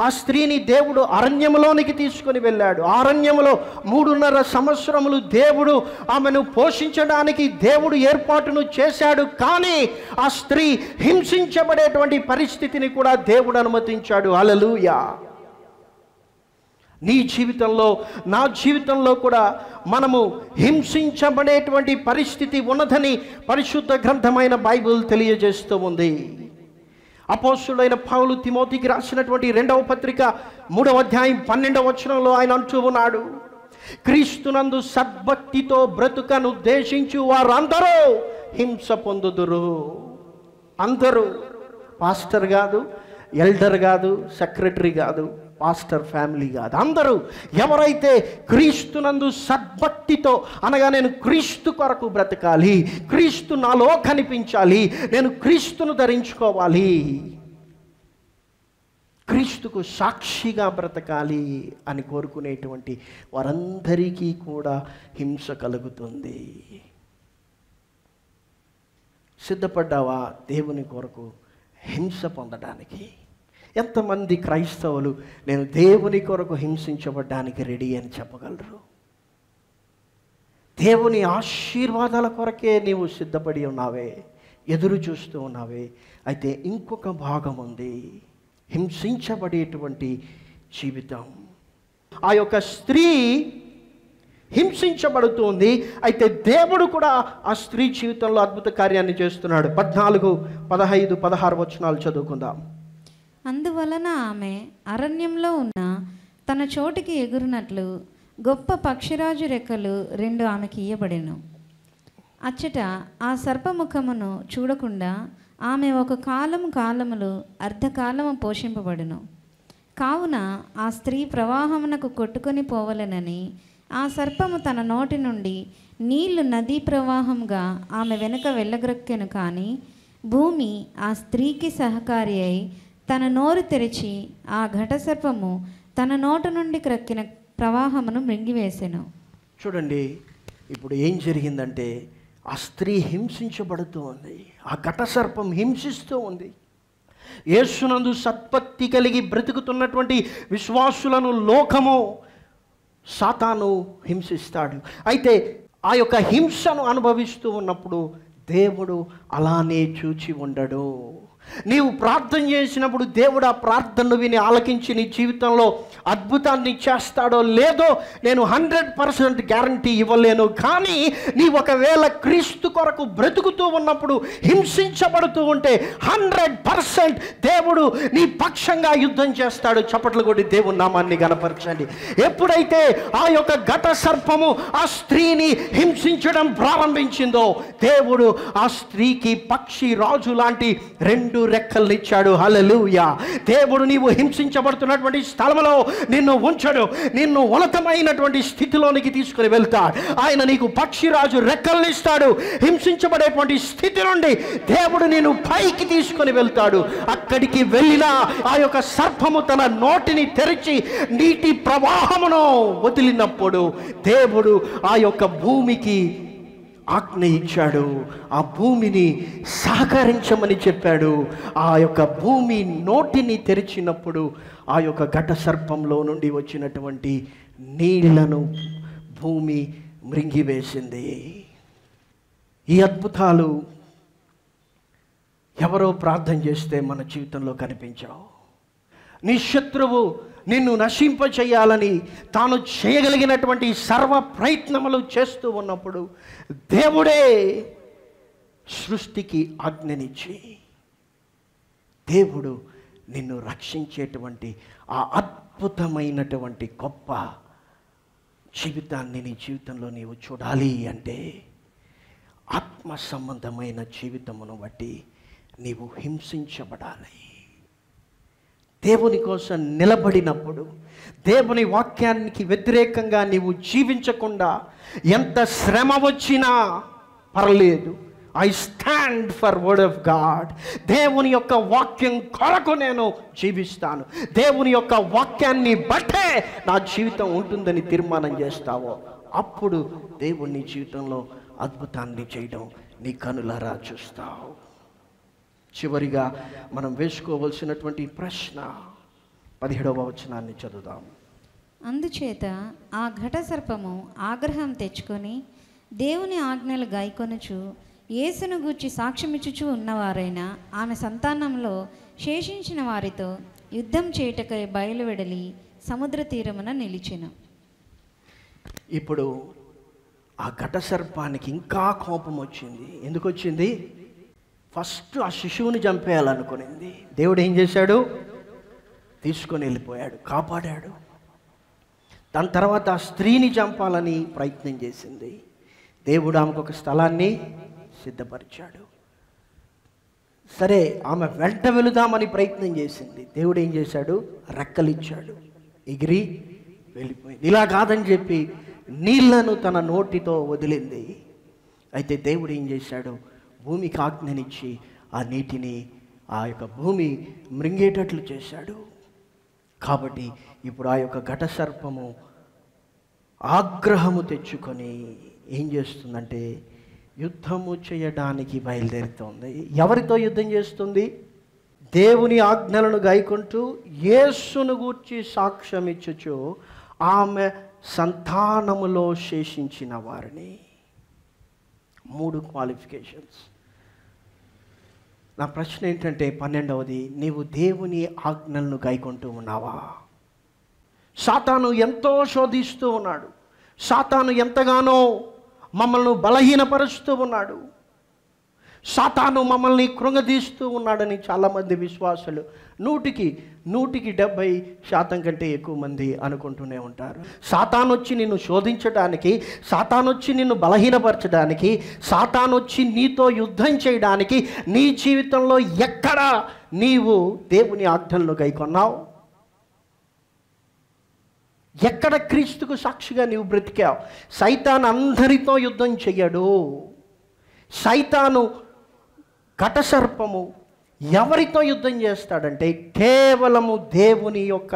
ఆ స్త్రీని దేవుడు అరణ్యములోనికి తీసుకుని వెళ్ళాడు. ఆ అరణ్యములో మూడున్నర సంవత్సరములు దేవుడు ఆమెను పోషించడానికి దేవుడు ఏర్పాటును చేశాడు. కానీ ఆ స్త్రీ హింసించబడేటువంటి పరిస్థితిని కూడా దేవుడు అనుమతించాడు. అలలుయా నీ జీవితంలో నా జీవితంలో కూడా మనము హింసించబడేటువంటి పరిస్థితి ఉన్నదని పరిశుద్ధ గ్రంథమైన బైబిల్ తెలియజేస్తూ ఉంది. అపోస్తుడైన పౌలు తిమోతికి రాసినటువంటి రెండవ పత్రిక మూడవ అధ్యాయం పన్నెండవ వచనంలో ఆయన అంటూ ఉన్నాడు క్రీస్తునందు సద్భక్తితో బ్రతుకను ఉద్దేశించు వారందరూ హింస పొందుదురు. అందరూ పాస్టర్ కాదు ఎల్డర్ కాదు సెక్రటరీ కాదు పాస్టర్ ఫ్యామిలీ కాదు. అందరూ ఎవరైతే క్రీస్తునందు సద్భక్తితో అనగా నేను క్రీస్తు కొరకు బ్రతకాలి క్రీస్తు నాలో కనిపించాలి నేను క్రీస్తును ధరించుకోవాలి క్రీస్తుకు సాక్షిగా బ్రతకాలి అని కోరుకునేటువంటి వారందరికీ కూడా హింస కలుగుతుంది. సిద్ధపడ్డావా దేవుని కొరకు హింస పొందడానికి? ఎంతమంది క్రైస్తవులు నేను దేవుని కొరకు హింసించబడ్డానికి రెడీ అని చెప్పగలరు? దేవుని ఆశీర్వాదాల కొరకే నీవు సిద్ధపడి ఉన్నావే ఎదురు చూస్తూ ఉన్నావే. అయితే ఇంకొక భాగం ఉంది హింసించబడేటువంటి జీవితం. ఆ యొక్క స్త్రీ హింసించబడుతుంది. అయితే దేవుడు కూడా ఆ స్త్రీ జీవితంలో అద్భుత కార్యాన్ని చేస్తున్నాడు. పద్నాలుగు పదహైదు పదహారు వచనాలు చదువుకుందాం. అందువలన ఆమె అరణ్యంలో ఉన్న తన చోటికి ఎగురినట్లు గొప్ప పక్షిరాజు రెక్కలు రెండు ఆమెకి ఇయ్యబడెను. అచ్చట ఆ సర్పముఖమును చూడకుండా ఆమె ఒక కాలము కాలములు అర్ధకాలము పోషింపబడును. కావున ఆ స్త్రీ ప్రవాహమునకు కొట్టుకొని పోవలెనని ఆ సర్పము తన నోటి నుండి నీళ్ళు నదీ ప్రవాహంగా ఆమె వెనుక వెళ్ళగ్రక్కెను కానీ భూమి ఆ స్త్రీకి సహకారి అయి తన నోరు తెరిచి ఆ ఘటసర్పము తన నోట నుండి క్రక్కిన ప్రవాహమును మృంగివేసెను. చూడండి ఇప్పుడు ఏం జరిగిందంటే ఆ స్త్రీ హింసించబడుతూ ఉంది ఆ ఘటసర్పం హింసిస్తూ ఉంది. యేసునందు సత్పత్తి కలిగి బ్రతుకుతున్నటువంటి విశ్వాసులను లోకము సాతాను హింసిస్తాడు. అయితే ఆ యొక్క హింసను అనుభవిస్తూ ఉన్నప్పుడు దేవుడు అలానే చూచి ఉండడు. నీవు ప్రార్థన చేసినప్పుడు దేవుడు ఆ ప్రార్థనను విని ఆలకించి నీ జీవితంలో అద్భుతాన్ని చేస్తాడో లేదో నేను హండ్రెడ్ పర్సెంట్ గ్యారంటీ ఇవ్వలేను. కానీ నీ ఒకవేళ క్రీస్తు కొరకు బ్రతుకుతూ ఉన్నప్పుడు హింసించబడుతూ ఉంటే హండ్రెడ్ పర్సెంట్ దేవుడు నీ పక్షంగా యుద్ధం చేస్తాడు. చప్పట్లు కొట్టి దేవుని నామాన్ని గనపరచండి. ఎప్పుడైతే ఆ యొక్క ఘట సర్పము ఆ స్త్రీని హింసించడం ప్రారంభించిందో దేవుడు ఆ స్త్రీకి పక్షి రాజు లాంటి రెండు రెక్కల్ని ఇచ్చాడు. హలలుయా దేవుడు నీవు హింసించబడుతున్నటువంటి స్థలంలో నిన్ను ఉంచడు. నిన్ను ఉన్నతమైనటువంటి స్థితిలోనికి తీసుకుని వెళ్తాడు. ఆయన నీకు పక్షిరాజు రెక్కల్ని ఇస్తాడు. హింసించబడేటువంటి స్థితి నుండి దేవుడు నేను పైకి తీసుకొని వెళ్తాడు. అక్కడికి వెళ్ళినా ఆ యొక్క సర్పము తన నోటిని తెరిచి నీటి ప్రవాహమును వదిలినప్పుడు దేవుడు ఆ యొక్క భూమికి ఆజ్ఞ ఇచ్చాడు. ఆ భూమిని సహకరించమని చెప్పాడు. ఆ యొక్క భూమి నోటిని తెరిచినప్పుడు ఆ యొక్క ఘట సర్పంలో నుండి వచ్చినటువంటి నీళ్ళను భూమి మృంగివేసింది. ఈ అద్భుతాలు ఎవరో ప్రార్థన చేస్తే మన జీవితంలో కనిపించావు. నీ శత్రువు నిన్ను నశింపచేయాలని తాను చేయగలిగినటువంటి సర్వ ప్రయత్నములు చేస్తూ ఉన్నప్పుడు దేవుడే సృష్టికి ఆజ్ఞనిచ్చి దేవుడు నిన్ను రక్షించేటువంటి ఆ అద్భుతమైనటువంటి గొప్ప జీవితాన్ని నీ జీవితంలో నీవు చూడాలి అంటే ఆత్మ సంబంధమైన జీవితమును బట్టి నీవు హింసించబడాలి. దేవుని కోసం నిలబడినప్పుడు దేవుని వాక్యానికి వ్యతిరేకంగా నీవు జీవించకుండా ఎంత శ్రమ వచ్చినా పర్లేదు. I stand for word of God దేవుని యొక్క వాక్యం కొరకు నేను జీవిస్తాను. దేవుని యొక్క వాక్యాన్ని బట్టే నా జీవితం ఉంటుందని తీర్మానం చేస్తావో. అప్పుడు దేవుని జీవితంలో అద్భుతాన్ని చేయడం నీ కనులారా చూస్తావు. చివరిగా మనం వేసుకోవలసినటువంటి ప్రశ్న పదిహేడవ వచనాన్ని చదువుదాం. అందుచేత ఆ ఘట సర్పము ఆగ్రహం తెచ్చుకొని దేవుని ఆజ్ఞలు గాయకొనుచు యేసును గూర్చి సాక్ష్యమిచ్చుచు ఉన్నవారైన ఆమె సంతానంలో శేషించిన వారితో యుద్ధం చేయుటకై బయలువెడలి సముద్ర తీరమున నిలిచెను. ఇప్పుడు ఆ ఘట సర్పానికి ఇంకా కోపం వచ్చింది ఎందుకు వచ్చింది ఫస్ట్ ఆ శిశువుని చంపేయాలనుకునింది. దేవుడు ఏం చేశాడు? తీసుకొని వెళ్ళిపోయాడు కాపాడాడు. దాని తర్వాత ఆ స్త్రీని చంపాలని ప్రయత్నం చేసింది. దేవుడు ఆమెకు ఒక స్థలాన్ని సిద్ధపరిచాడు. సరే ఆమె వెంట వెళుదామని ప్రయత్నం చేసింది. దేవుడు ఏం చేశాడు? రెక్కలిచ్చాడు ఎగిరి వెళ్ళిపోయింది. ఇలా కాదని చెప్పి నీళ్ళను తన నోటితో వదిలింది. అయితే దేవుడు ఏం చేశాడు? భూమికి ఆజ్ఞనిచ్చి ఆ నీటిని ఆ యొక్క భూమి మృంగేటట్లు చేశాడు. కాబట్టి ఇప్పుడు ఆ యొక్క ఘట సర్పము ఆగ్రహము తెచ్చుకొని ఏం చేస్తుందంటే యుద్ధము చేయడానికి బయలుదేరుతోంది. ఎవరితో యుద్ధం చేస్తుంది? దేవుని ఆజ్ఞలను గాయకుంటూ యేసును గూర్చి సాక్ష్యం ఇచ్చుచు ఆమె సంతానములో శేషించిన వారిని. మూడు క్వాలిఫికేషన్స్. నా ప్రశ్న ఏంటంటే పన్నెండవది నీవు దేవుని ఆజ్ఞలను గైకొంటూ ఉన్నావా? సాతాను ఎంతో శోధిస్తూ ఉన్నాడు. సాతాను ఎంతగానో మమ్మల్ని బలహీనపరుస్తూ ఉన్నాడు. సాతాను మమ్మల్ని కృంగదీస్తూ ఉన్నాడని చాలామంది విశ్వాసులు నూటికి నూటికి డెబ్బై శాతం కంటే ఎక్కువ మంది అనుకుంటూనే ఉంటారు. సాతాను వచ్చి నిన్ను శోధించడానికి సాతాను వచ్చి నిన్ను బలహీనపరచడానికి సాతాను వచ్చి నీతో యుద్ధం చేయడానికి నీ జీవితంలో ఎక్కడ నీవు దేవుని ఆజ్ఞలను గైకొన్నావు? ఎక్కడ క్రీస్తుకు సాక్షిగా నీవు బ్రతికావు? సైతాన్ అందరితో యుద్ధం చెయ్యడు. సైతాను ఘటసర్పము ఎవరితో యుద్ధం చేస్తాడంటే కేవలము దేవుని యొక్క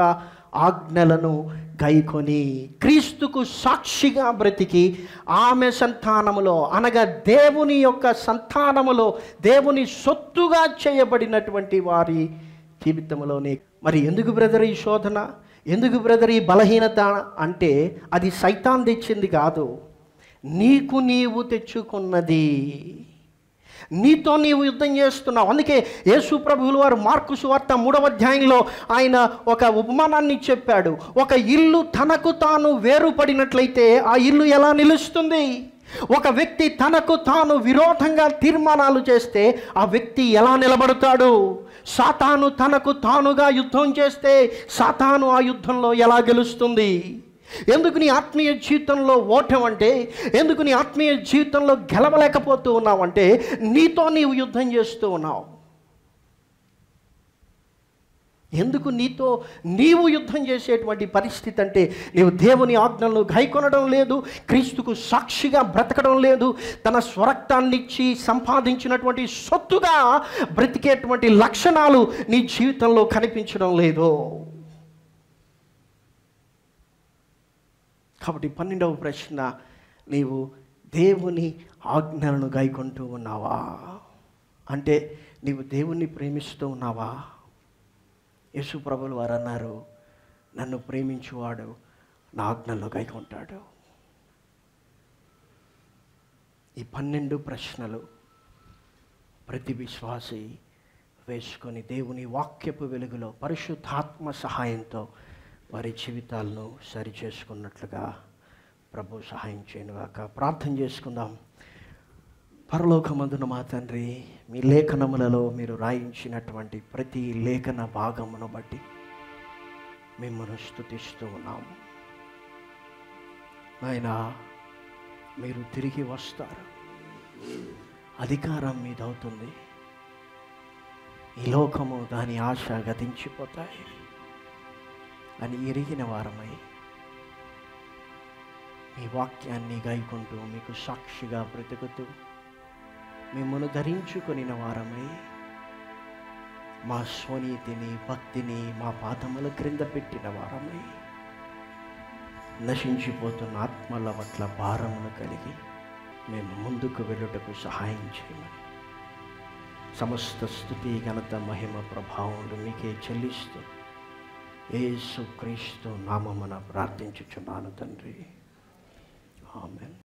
ఆజ్ఞలను గైకొని క్రీస్తుకు సాక్షిగా బ్రతికి ఆమె సంతానములో అనగా దేవుని యొక్క సంతానములో దేవుని సొత్తుగా చేయబడినటువంటి వారి జీవితంలోనే. మరి ఎందుకు బ్రదర్ ఈ శోధన? ఎందుకు బ్రదర్ ఈ బలహీనత అంటే అది సైతాన్ తెచ్చింది కాదు. నీకు నీవు తెచ్చుకున్నది నీతో నీవు యుద్ధం చేస్తున్నావు. అందుకే యేసు ప్రభువులు వారు మార్కు సువార్త మూడవ అధ్యాయంలో ఆయన ఒక ఉపమానాన్ని చెప్పాడు. ఒక ఇల్లు తనకు తాను వేరుపడినట్లయితే ఆ ఇల్లు ఎలా నిలుస్తుంది? ఒక వ్యక్తి తనకు తాను విరోధంగా తీర్మానాలు చేస్తే ఆ వ్యక్తి ఎలా నిలబడతాడు? సాతాను తనకు తానుగా యుద్ధం చేస్తే సాతాను ఆ యుద్ధంలో ఎలా గెలుస్తుంది? ఎందుకు నీ ఆత్మీయ జీవితంలో ఓటం అంటే ఎందుకు నీ ఆత్మీయ జీవితంలో గెలవలేకపోతూ ఉన్నావంటే నీతో నీవు యుద్ధం చేస్తూ ఉన్నావు. ఎందుకు నీతో నీవు యుద్ధం చేసేటువంటి పరిస్థితి అంటే నీవు దేవుని ఆజ్ఞలను గైకొనడం లేదు క్రీస్తుకు సాక్షిగా బ్రతకడం లేదు తన స్వరక్తాన్నిచ్చి సంపాదించినటువంటి సొత్తుగా బ్రతికేటువంటి లక్షణాలు నీ జీవితంలో కనిపించడం లేదు. కాబట్టి పన్నెండవ ప్రశ్న నీవు దేవుని ఆజ్ఞలను గైకొంటూ ఉన్నావా? అంటే నీవు దేవుణ్ణి ప్రేమిస్తూ ఉన్నావా? యేసు ప్రభులు వారు అన్నారు నన్ను ప్రేమించువాడు నా ఆజ్ఞలను గైకొంటాడు. ఈ పన్నెండు ప్రశ్నలు ప్రతి విశ్వాసి వేసుకొని దేవుని వాక్యపు వెలుగులో పరిశుద్ధాత్మ సహాయంతో వారి జీవితాలను సరి చేసుకున్నట్లుగా ప్రభు సహాయం చేయనుగాక ప్రార్థన చేసుకుందాం. పరలోకమందున మా తండ్రి మీ లేఖనములలో మీరు రాయించినటువంటి ప్రతి లేఖన భాగమును బట్టి మిమ్మల్ని స్థుతిస్తూ ఉన్నాము. ఆయన మీరు తిరిగి వస్తారు. అధికారం మీద అవుతుంది ఈ లోకము దాని ఆశ గతించిపోతాయి. అని ఎరిగిన వారమై మీ వాక్యాన్ని గాయకుంటూ మీకు సాక్షిగా బ్రతుకుతూ మిమ్మల్ని ధరించుకొనిన వారమై మా స్వనీతిని భక్తిని మా పాదముల క్రింద పెట్టిన వారమై నశించిపోతున్న ఆత్మల పట్ల భారమును కలిగి మేము ముందుకు వెళ్ళుటకు సహాయం చేయమని. సమస్త స్థుతి ఘనత మహిమ ప్రభావం మీకే చెల్లిస్తూ యేసు క్రీస్తు నామమున ప్రార్థించుచున్నాను తండ్రి. ఆమెన్.